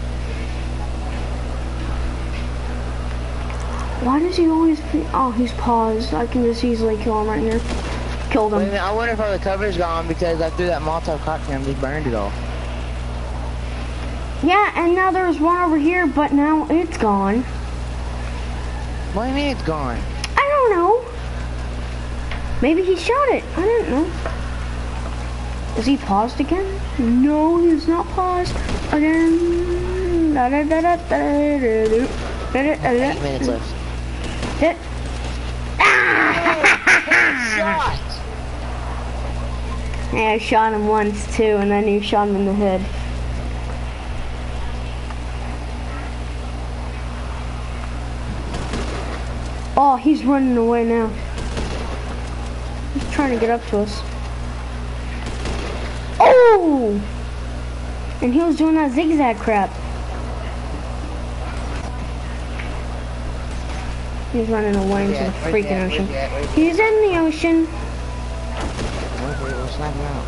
Why does he always be, oh, he's paused. I can just easily kill him right here. Killed him. Wait I wonder if all the cover's gone because I threw that Molotov cocktail and just burned it all. Yeah, and now there's one over here, but now it's gone. What do you mean it's gone? I don't know. Maybe he shot it. I don't know. Is he paused again? No, he's not paused again. Da, da, da, Eight minutes left. Yeah, I shot him once too, and then you shot him in the head. Oh, he's running away now. He's trying to get up to us. Oh! And he was doing that zigzag crap. He's running away into the freaking? Ocean. he at? Where's he He's in the ocean. Snipe him out.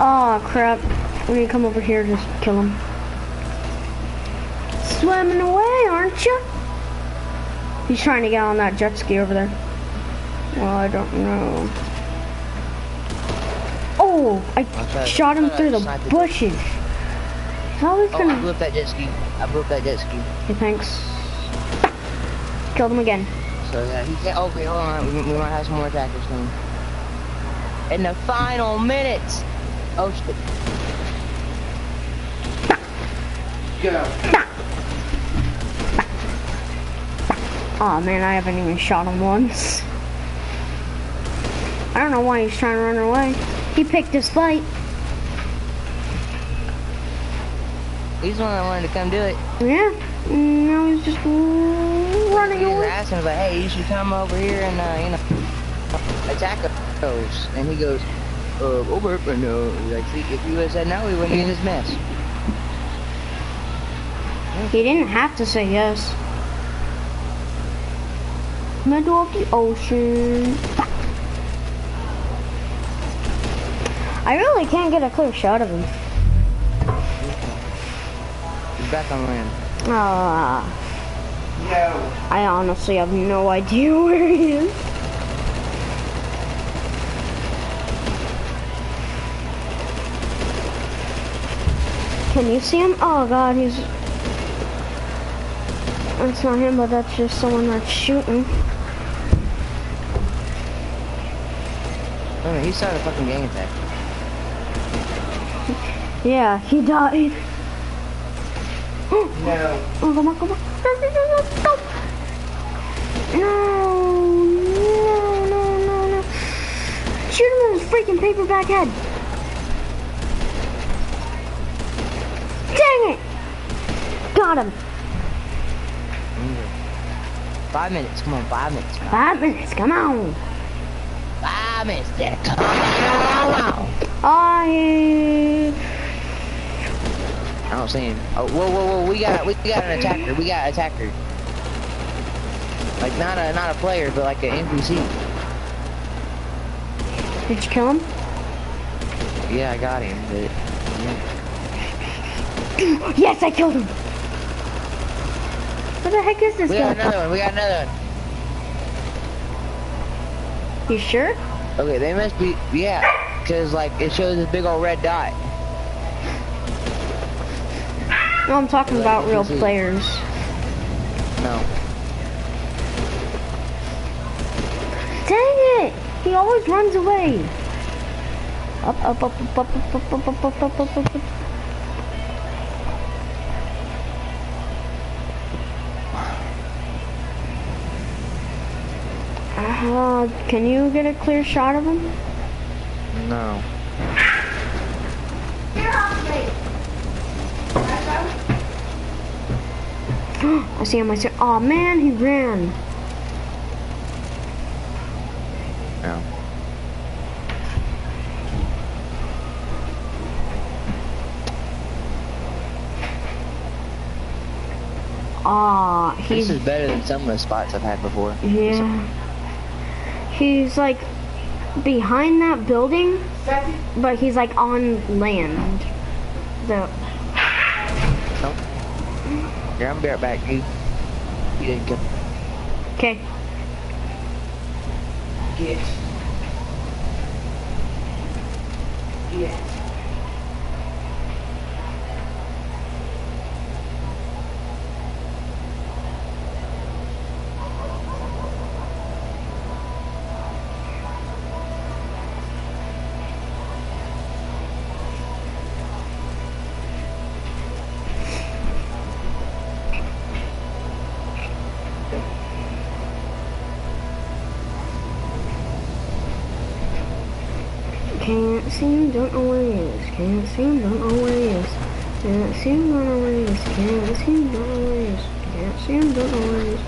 Oh crap. We need to come over here to just kill him. Swimming away, aren't you? He's trying to get on that jet ski over there. Well, I don't know. Oh, I shot him through the bushes. How is Oh, I gonna... blew up that jet ski. I blew up that jet ski. Okay, thanks. Killed him again. So yeah, he can't. Okay, hold on. We, we might have some more attackers coming. In the final minutes. Oh shit. Go. Oh man, I haven't even shot him once. I don't know why he's trying to run away. He picked his fight. He's the one that wanted to come do it. Yeah. Now he's just running He was away. asking, like, hey, you should come over here and, uh, you know, attack us. And he goes, uh, over, but no. Like, see, if he was have said he wouldn't be in this mess. He didn't have to say yes. Middle of the ocean. I really can't get a clear shot of him. He's back on land. Ah, No. I honestly have no idea [laughs] where he is. Can you see him? Oh god, he's... That's not him, but that's just someone that's shooting. Oh, no, he started a fucking gang attack. Yeah, he died. No. [gasps] Oh, come on, come on. No, no, no, no, no. Shoot him in his freaking paperback head. Dang it. Got him. Five minutes, come on, five minutes. Five minutes, come on. Five minutes, yeah, come on. I... I don't see him. Oh, whoa, whoa, whoa, we got, we got an attacker, we got an attacker. Like, not a, not a player, but like an NPC. Did you kill him? Yeah, I got him, but, yeah. Yes, I killed him. What the heck is this We got another one, we got another one. You sure? Okay, they must be, yeah, because, like, it shows this big old red dot. No, I'm talking about real NPC. players. No. Dang it! He always runs away. Up, up, up, up, up, up, up, up, up, up, up, up, up, up. Uh, can you get a clear shot of him? No. [gasps] I see him, I see Oh man, he ran. No. Ah, This he's is better than some of the spots I've had before. Yeah. He's like behind that building, but he's like on land. No. Here, I'm right back. You, you didn't kill. okay. Get. Get. Can't see him, don't know where he is. Can't see him, don't know where he is. Can't see him, don't know where he is. Can't see him, don't know where he is. Can't see him, don't know where he is.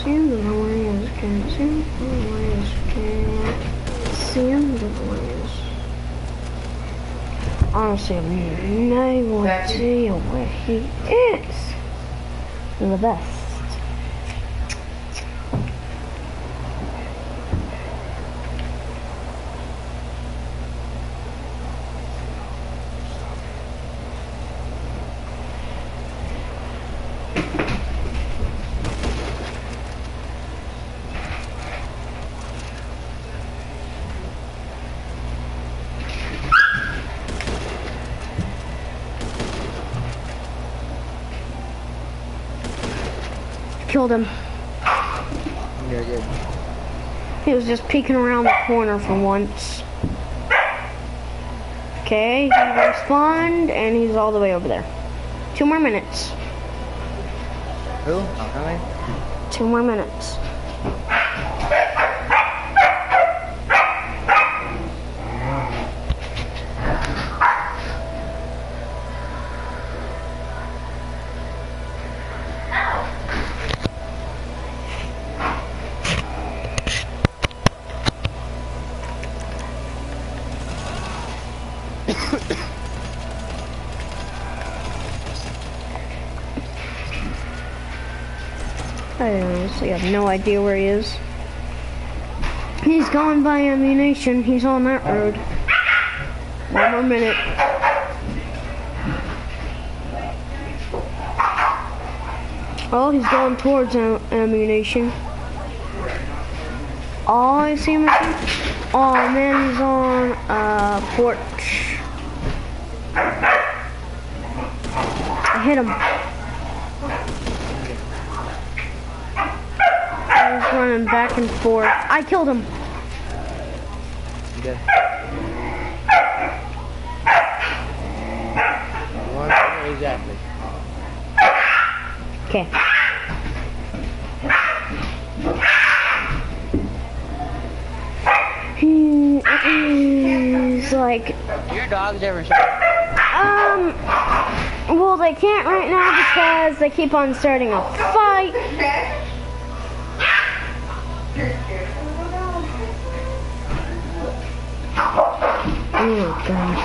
See him, don't know where he is. Can't see him, don't know where he is. Can't see him, don't know where he is. Honestly, I have no idea where he is. You're the best. Killed him. You're good. He was just peeking around the corner for once. Okay, he respawned and he's all the way over there. Two more minutes. Who? Two more minutes. I honestly have no idea where he is. He's going by ammunition. He's on that road. One more minute. Oh, he's going towards am- ammunition. Oh, I see him. Oh man, he's on uh porch. I hit him. He's running back and forth. I killed him. You good? One minute exactly. Okay. He is like, Your dog's ever shot? um, well, they can't right now because they keep on starting a Oh, God.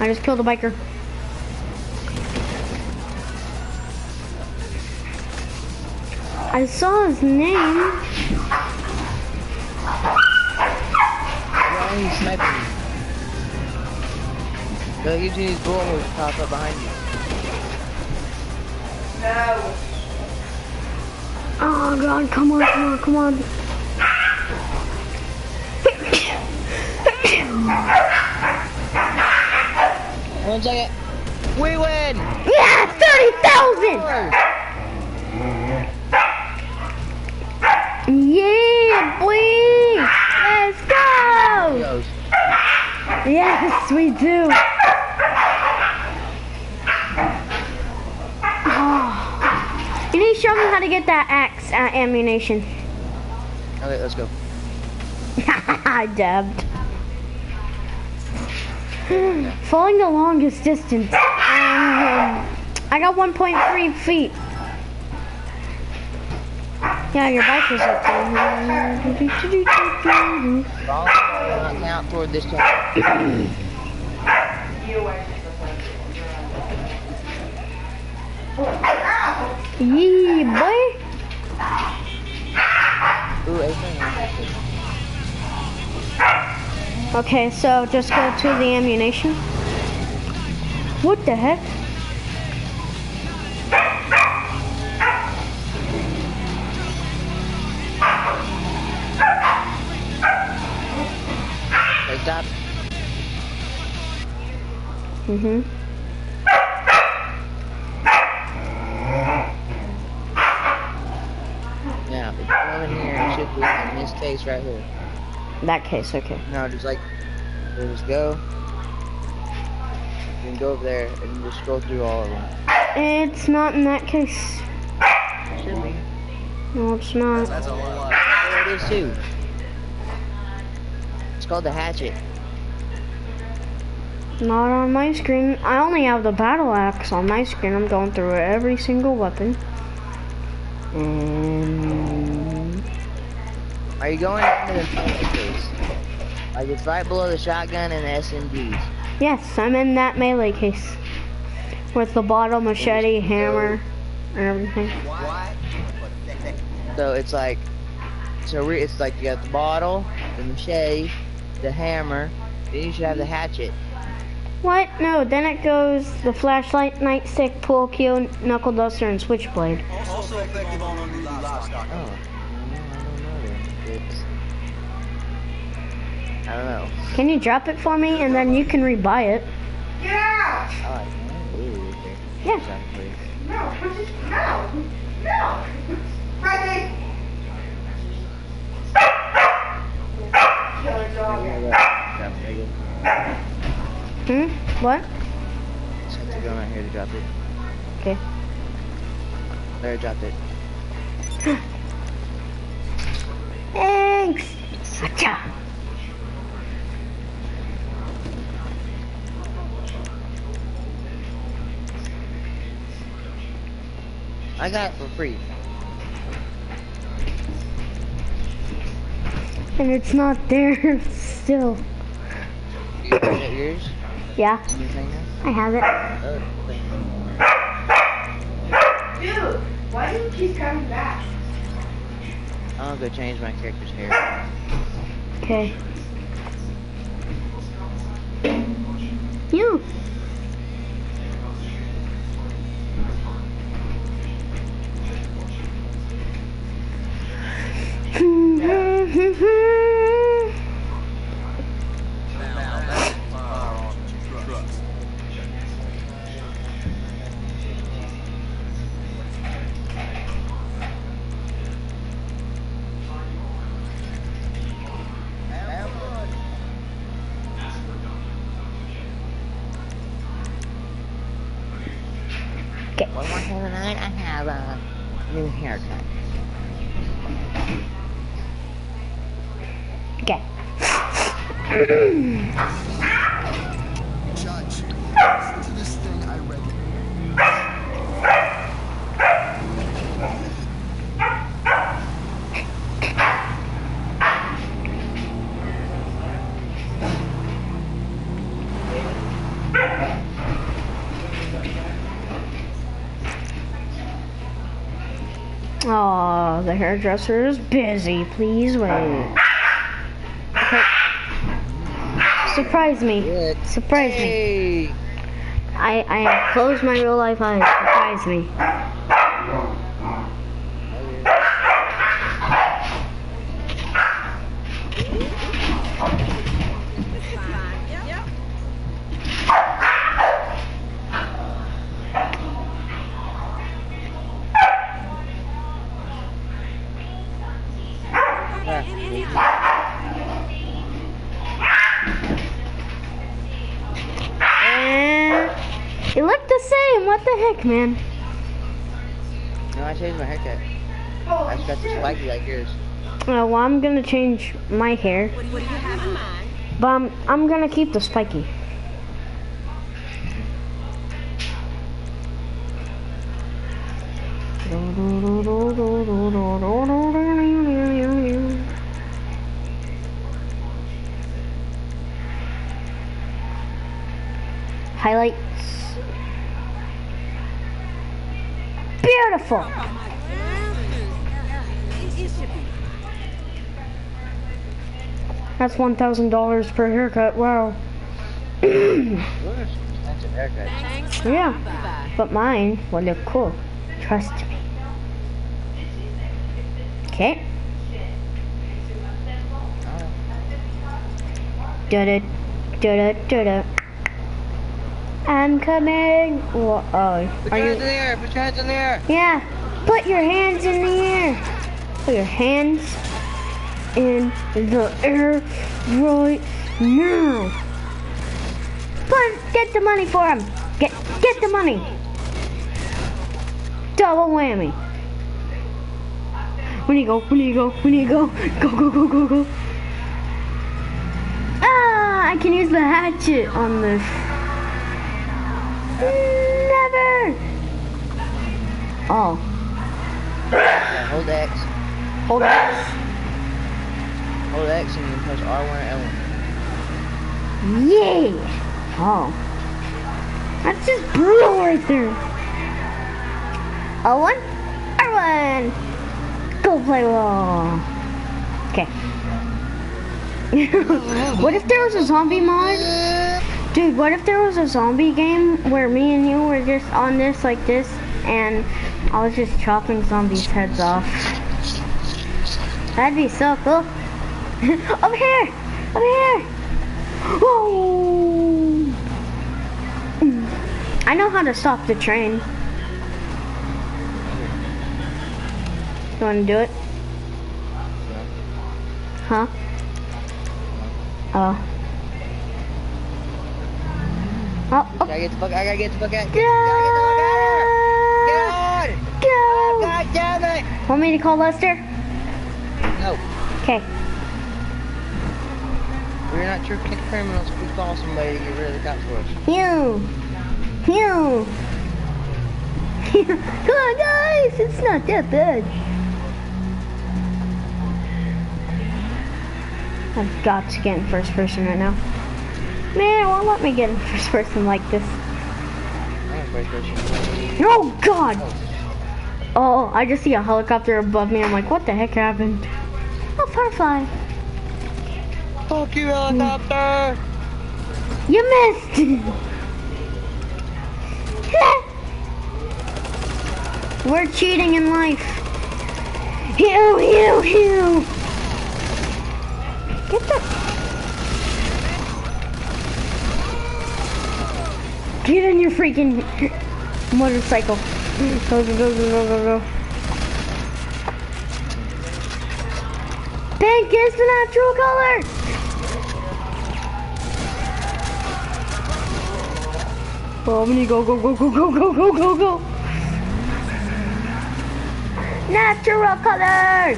I just killed a biker. I saw his name. Why are you sniping me? No, usually these bullets pop up behind you. Oh god, come on, come on, come on. One second. We win! Yeah, 30,000! Yeah, boy! Let's go! Yes, we do. Oh. You need to show me how to get that axe uh, ammunition. Okay, let's go. [laughs] I dabbed. Falling the longest distance. Um, I got 1.3 feet. Yeah, your bike was up there. Not toward this. Yeah, boy. Ooh. Okay, so just go to the ammunition. What the heck? Mm-hmm. Now, if you come in here, it should be in this case right here. That case, okay. No, just like, just go. You can go over there and just scroll through all of them. It's not in that case. Should be. No, it's not. That's a lot. Oh, it is too. It's called the hatchet. Not on my screen. I only have the battle axe on my screen. I'm going through every single weapon. And Are you going into the melee case? Like it's right below the shotgun and the SMGs. yes, I'm in that melee case with the bottle, machete, hammer, and everything. What? So it's like, so re- it's like you got the bottle, the machete, the hammer. Then you should have the hatchet. What? No, then it goes the flashlight, nightstick, pool cue, knuckle duster, and switchblade. Also effective on unruly livestock. Oh, I don't know. Can you drop it for me and then you can rebuy it? Yeah! I like that. Yeah. Exactly. No, put no, no. Freddy! Killer dog. Drop it again. Hmm? What? Just have to go right here to drop it. Okay. There, I dropped it. [gasps] Thanks! Gotcha! I got it for free. And it's not there [laughs] still. You got yours? Yeah, I have it. Oh. Dude, why do you keep coming back? I'll go change my character's hair. Okay. You. Hairdresser is busy. Please wait. Okay. Surprise me. Surprise me. I I closed my real life eyes. Surprise me. Gonna change my hair. But I'm, I'm gonna keep the spiky. $1,000 per haircut, wow. yeah, but mine will look cool. Trust me. Okay. Da da da da da. I'm coming. Whoa, oh, put your hands in the air. Put your hands in the air. Yeah, put your hands in the air. Put your hands in the air right now. Put, get the money for him. Get, get the money. Double whammy. We need to go. We need to go. We need to go. [laughs] Go, go, go, go, go. Ah, I can use the hatchet on this. Never. Oh, Yeah, hold X. hold X. Hold X and then press R1 and L1. Yeah. Oh. That's just brutal right there. L1? R1. Go play ball. Okay. [laughs] what if there was a zombie mod? Dude, what if there was a zombie game where me and you were just on this like this and I was just chopping zombies' heads off? That'd be so cool. [laughs] over here! Over here! Whoa! I know how to stop the train. You wanna do it? Huh? Oh. Oh, oh. Gotta get the fuck, I gotta get the fuck out. Go! Get out! Go! God damn it! Want me to call Lester? No, Okay. We're not true criminals. We call somebody to get rid of the cops for us. Phew! Phew! Come on, guys! It's not that bad. I've got to get in first person right now. Man, won't let me get in first person like this. Oh, God! Oh, I just see a helicopter above me. I'm like, what the heck happened? Oh, firefly. Fuck you, helicopter! You missed! [laughs] We're cheating in life. Hew, hew, hew. Get the... Get in your freaking motorcycle. Go, go, go, go, go, go, go. Pink is the natural color! Oh, we need to go, go, go, go, go, go, go, go, go. Natural color.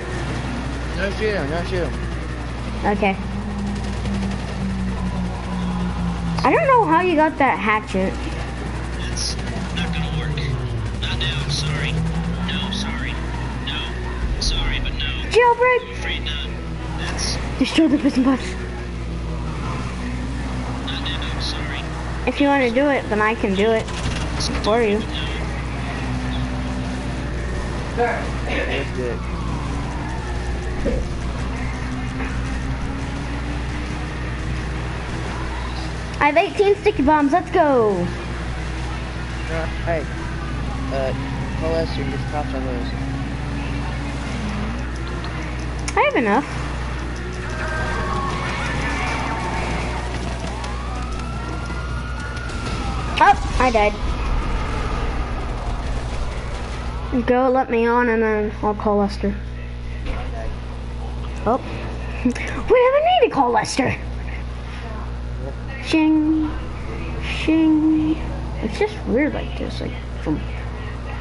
No shoot him, no shoot. Okay. I don't know how you got that hatchet. That's not gonna work. Not now, sorry. No, sorry. No. Sorry, but no. Jailbreak. I'm afraid not. That's Destroy the prison bus. not now, sorry. If you want to do it, then I can do it for you. I have 18 sticky bombs. Let's go. Hey, uh, call Lester and get the cops on those. I have enough. I died. Go, let me on, and then I'll call Lester. Oh. [laughs] we don't need to call Lester. Shing. Shing. It's just weird like this, like from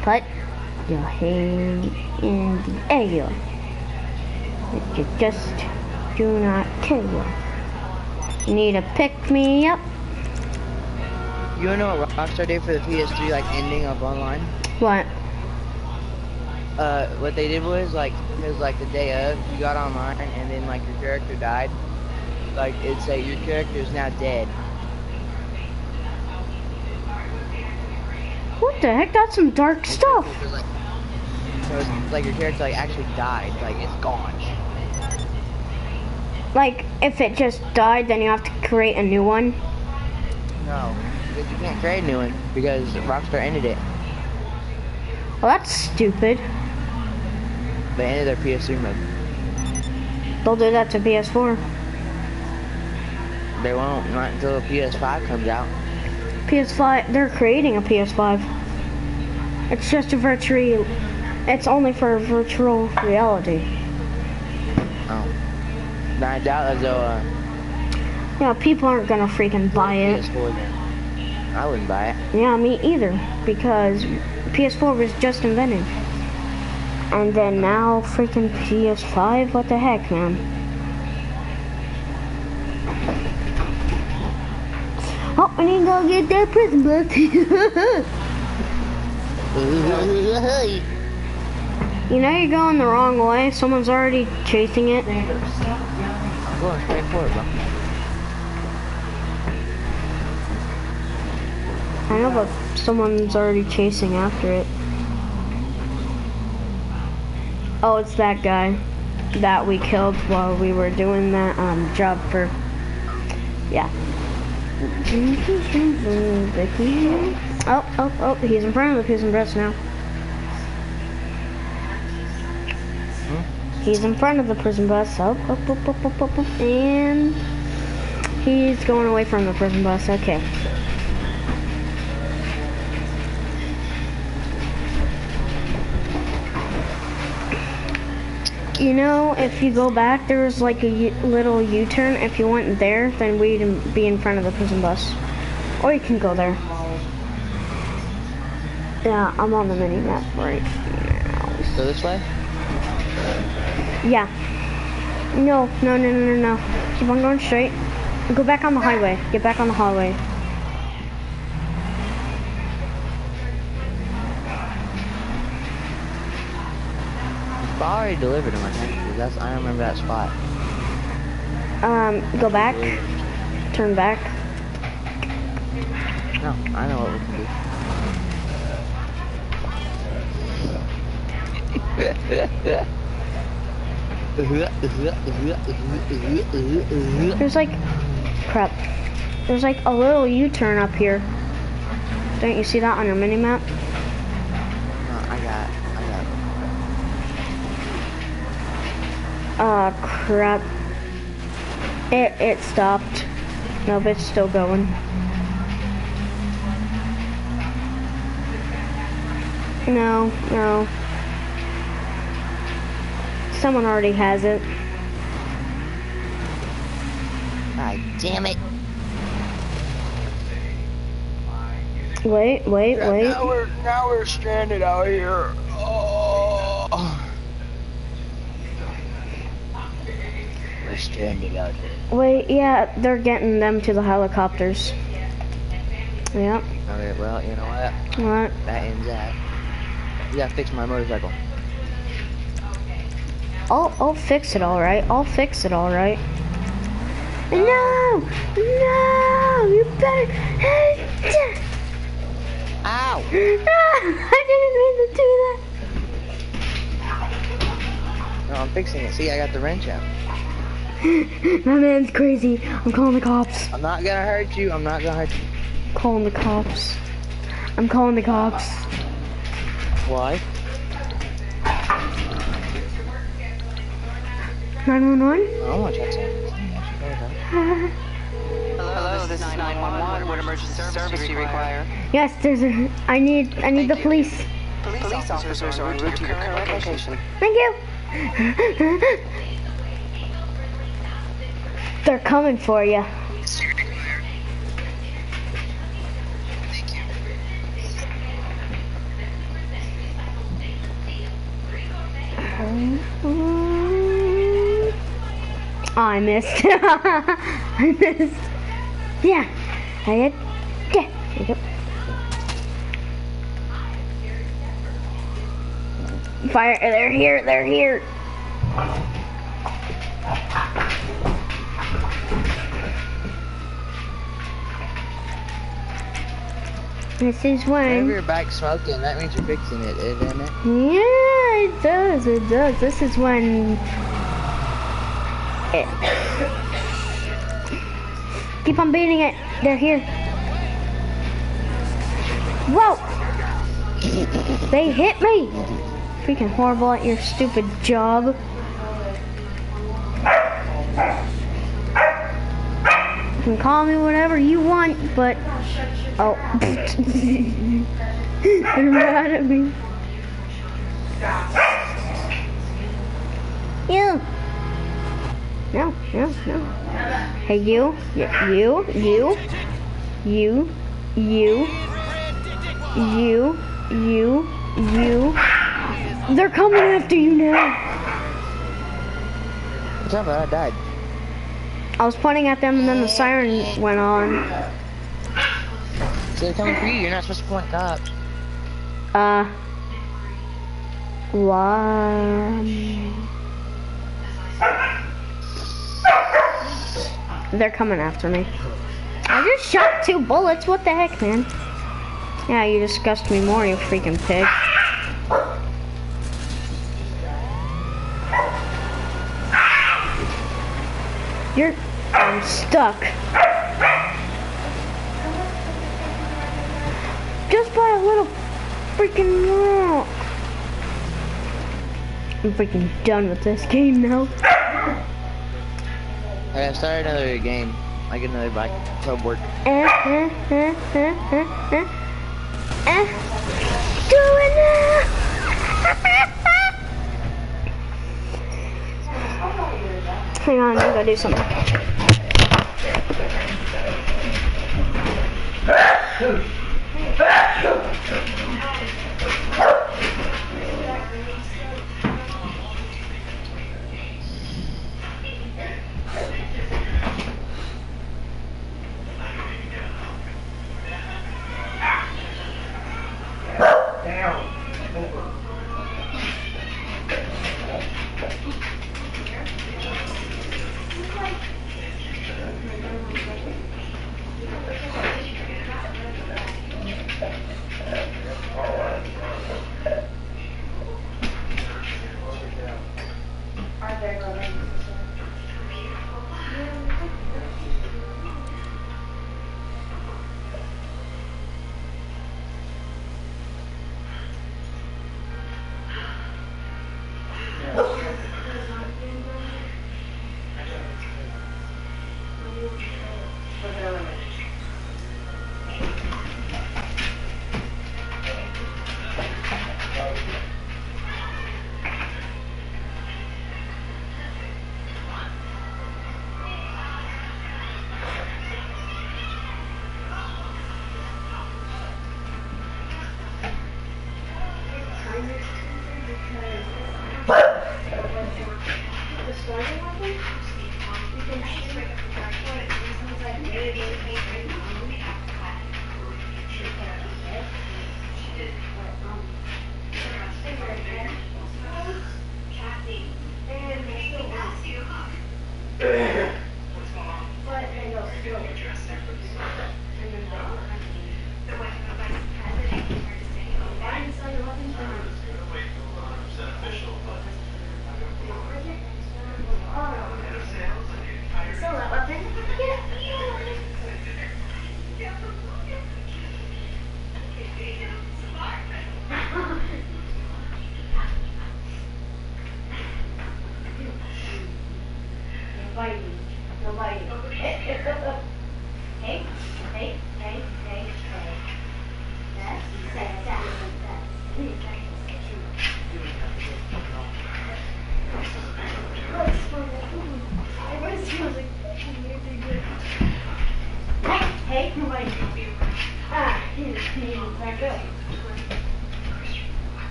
put your hand in the air. You just do not care. You need to pick me up. You know what Rockstar did for the PS3, like, ending of online? What? Uh, what they did was, like, because, like, the day of, you got online, and then, like, your character died. Like, it'd say, your character is now dead. What the heck? That's some dark stuff. Was like, so it's like your character, like, actually died. Like, it's gone. Like, if it just died, then you have to create a new one. No. Because you can't create a new one, because Rockstar ended it. Well, that's stupid. They ended their PS3 mode. They'll do that to PS4. They won't, not until the PS5 comes out. PS5, they're creating a PS5. It's just a virtual, it's only for virtual reality. Oh. I doubt that they'll, uh, Yeah, people aren't gonna freaking buy it. PS4 then. I wouldn't buy it. Yeah, me either, because PS4 was just invented. And then now freaking PS5. What the heck, man? Oh, I need to go get that prison book. [laughs] you know you're going the wrong way. Someone's already chasing it. Going straight for it, bro. I know, but someone's already chasing after it. Oh, it's that guy that we killed while we were doing that um, job for. Yeah. Oh, oh, oh, he's in front of the prison bus now. He's in front of the prison bus. Oh, oh, oh, oh, oh, oh, oh, and he's going away from the prison bus. Okay. You know, if you go back, there's like a U- little U-turn. If you went there, then we'd be in front of the prison bus. Or you can go there. Yeah, I'm on the mini map right now. Go this way? Yeah. No, no, no, no, no, no. Keep on going straight. Go back on the highway. Get back on the highway. I already delivered him, I think. That's, I remember that spot. Um, go back. Turn back. No, I know what we can do. There's like, crap. There's like a little U-turn up here. Don't you see that on your mini map? No, I got, I. Ah, crap. It it stopped. No, but it's still going. No, no. Someone already has it. God damn it. Wait, wait, wait. Now we're now we're stranded out here. Oh. We're stranded out here. Wait, yeah, they're getting them to the helicopters. Yep. Okay, well, you know what? What? That ends that. You gotta fix my motorcycle. I'll I'll fix it all right. I'll fix it all right. No, no, you better. Ow! [laughs] I didn't mean to do that. No, I'm fixing it. See, I got the wrench out. Do [laughs] that. My man's crazy. I'm calling the cops. I'm not gonna hurt you. I'm not gonna hurt you. Calling the cops. I'm calling the cops. Why? 911? I wanna check something. Hello, this is 911. What emergency service do you require? Yes, there's a. I need. I need the police. Police officers are en route to your current location. Thank you. [laughs] They're coming for you. Oh, I missed. [laughs] I missed. Yeah. I did. Yeah. Fire. They're here. They're here. This is one. Whenever when. your bike's smoking, that means you're fixing it, eh, isn't it? Yeah, it does. It does. This is one. It... Keep on beating it. They're here. Whoa! They hit me. Freaking horrible at your stupid job. You can call me whatever you want, but oh, they're mad at me. You. No, no, no. Hey, you, Y- you, you, you, you, you, you, you. They're coming after you now. What's up? I died. I was pointing at them and then the siren went on. They're coming for you. You're not supposed to point up. Uh. Why? They're coming after me. I just shot two bullets. What the heck, man? Yeah, you disgust me more, you freaking pig. You're. I'm stuck. Just by a little freaking rock. I'm freaking done with this game now. I gotta start another game. I get another bike club work. Eh, eh, eh, eh, eh, eh. Eh. Do it now! Hang on, I gotta do something. I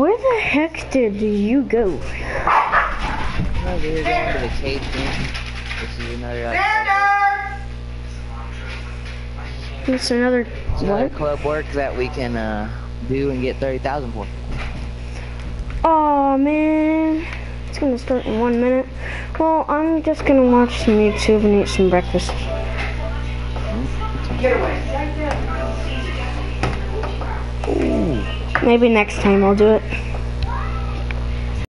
Where the heck did you go? No, we were going to the cave thing. This is another like, It's another it's another what? club work that we can uh, do and get thirty thousand for. Oh man, it's gonna start in one minute. Well, I'm just gonna watch some YouTube and eat some breakfast. Maybe next time I'll do it.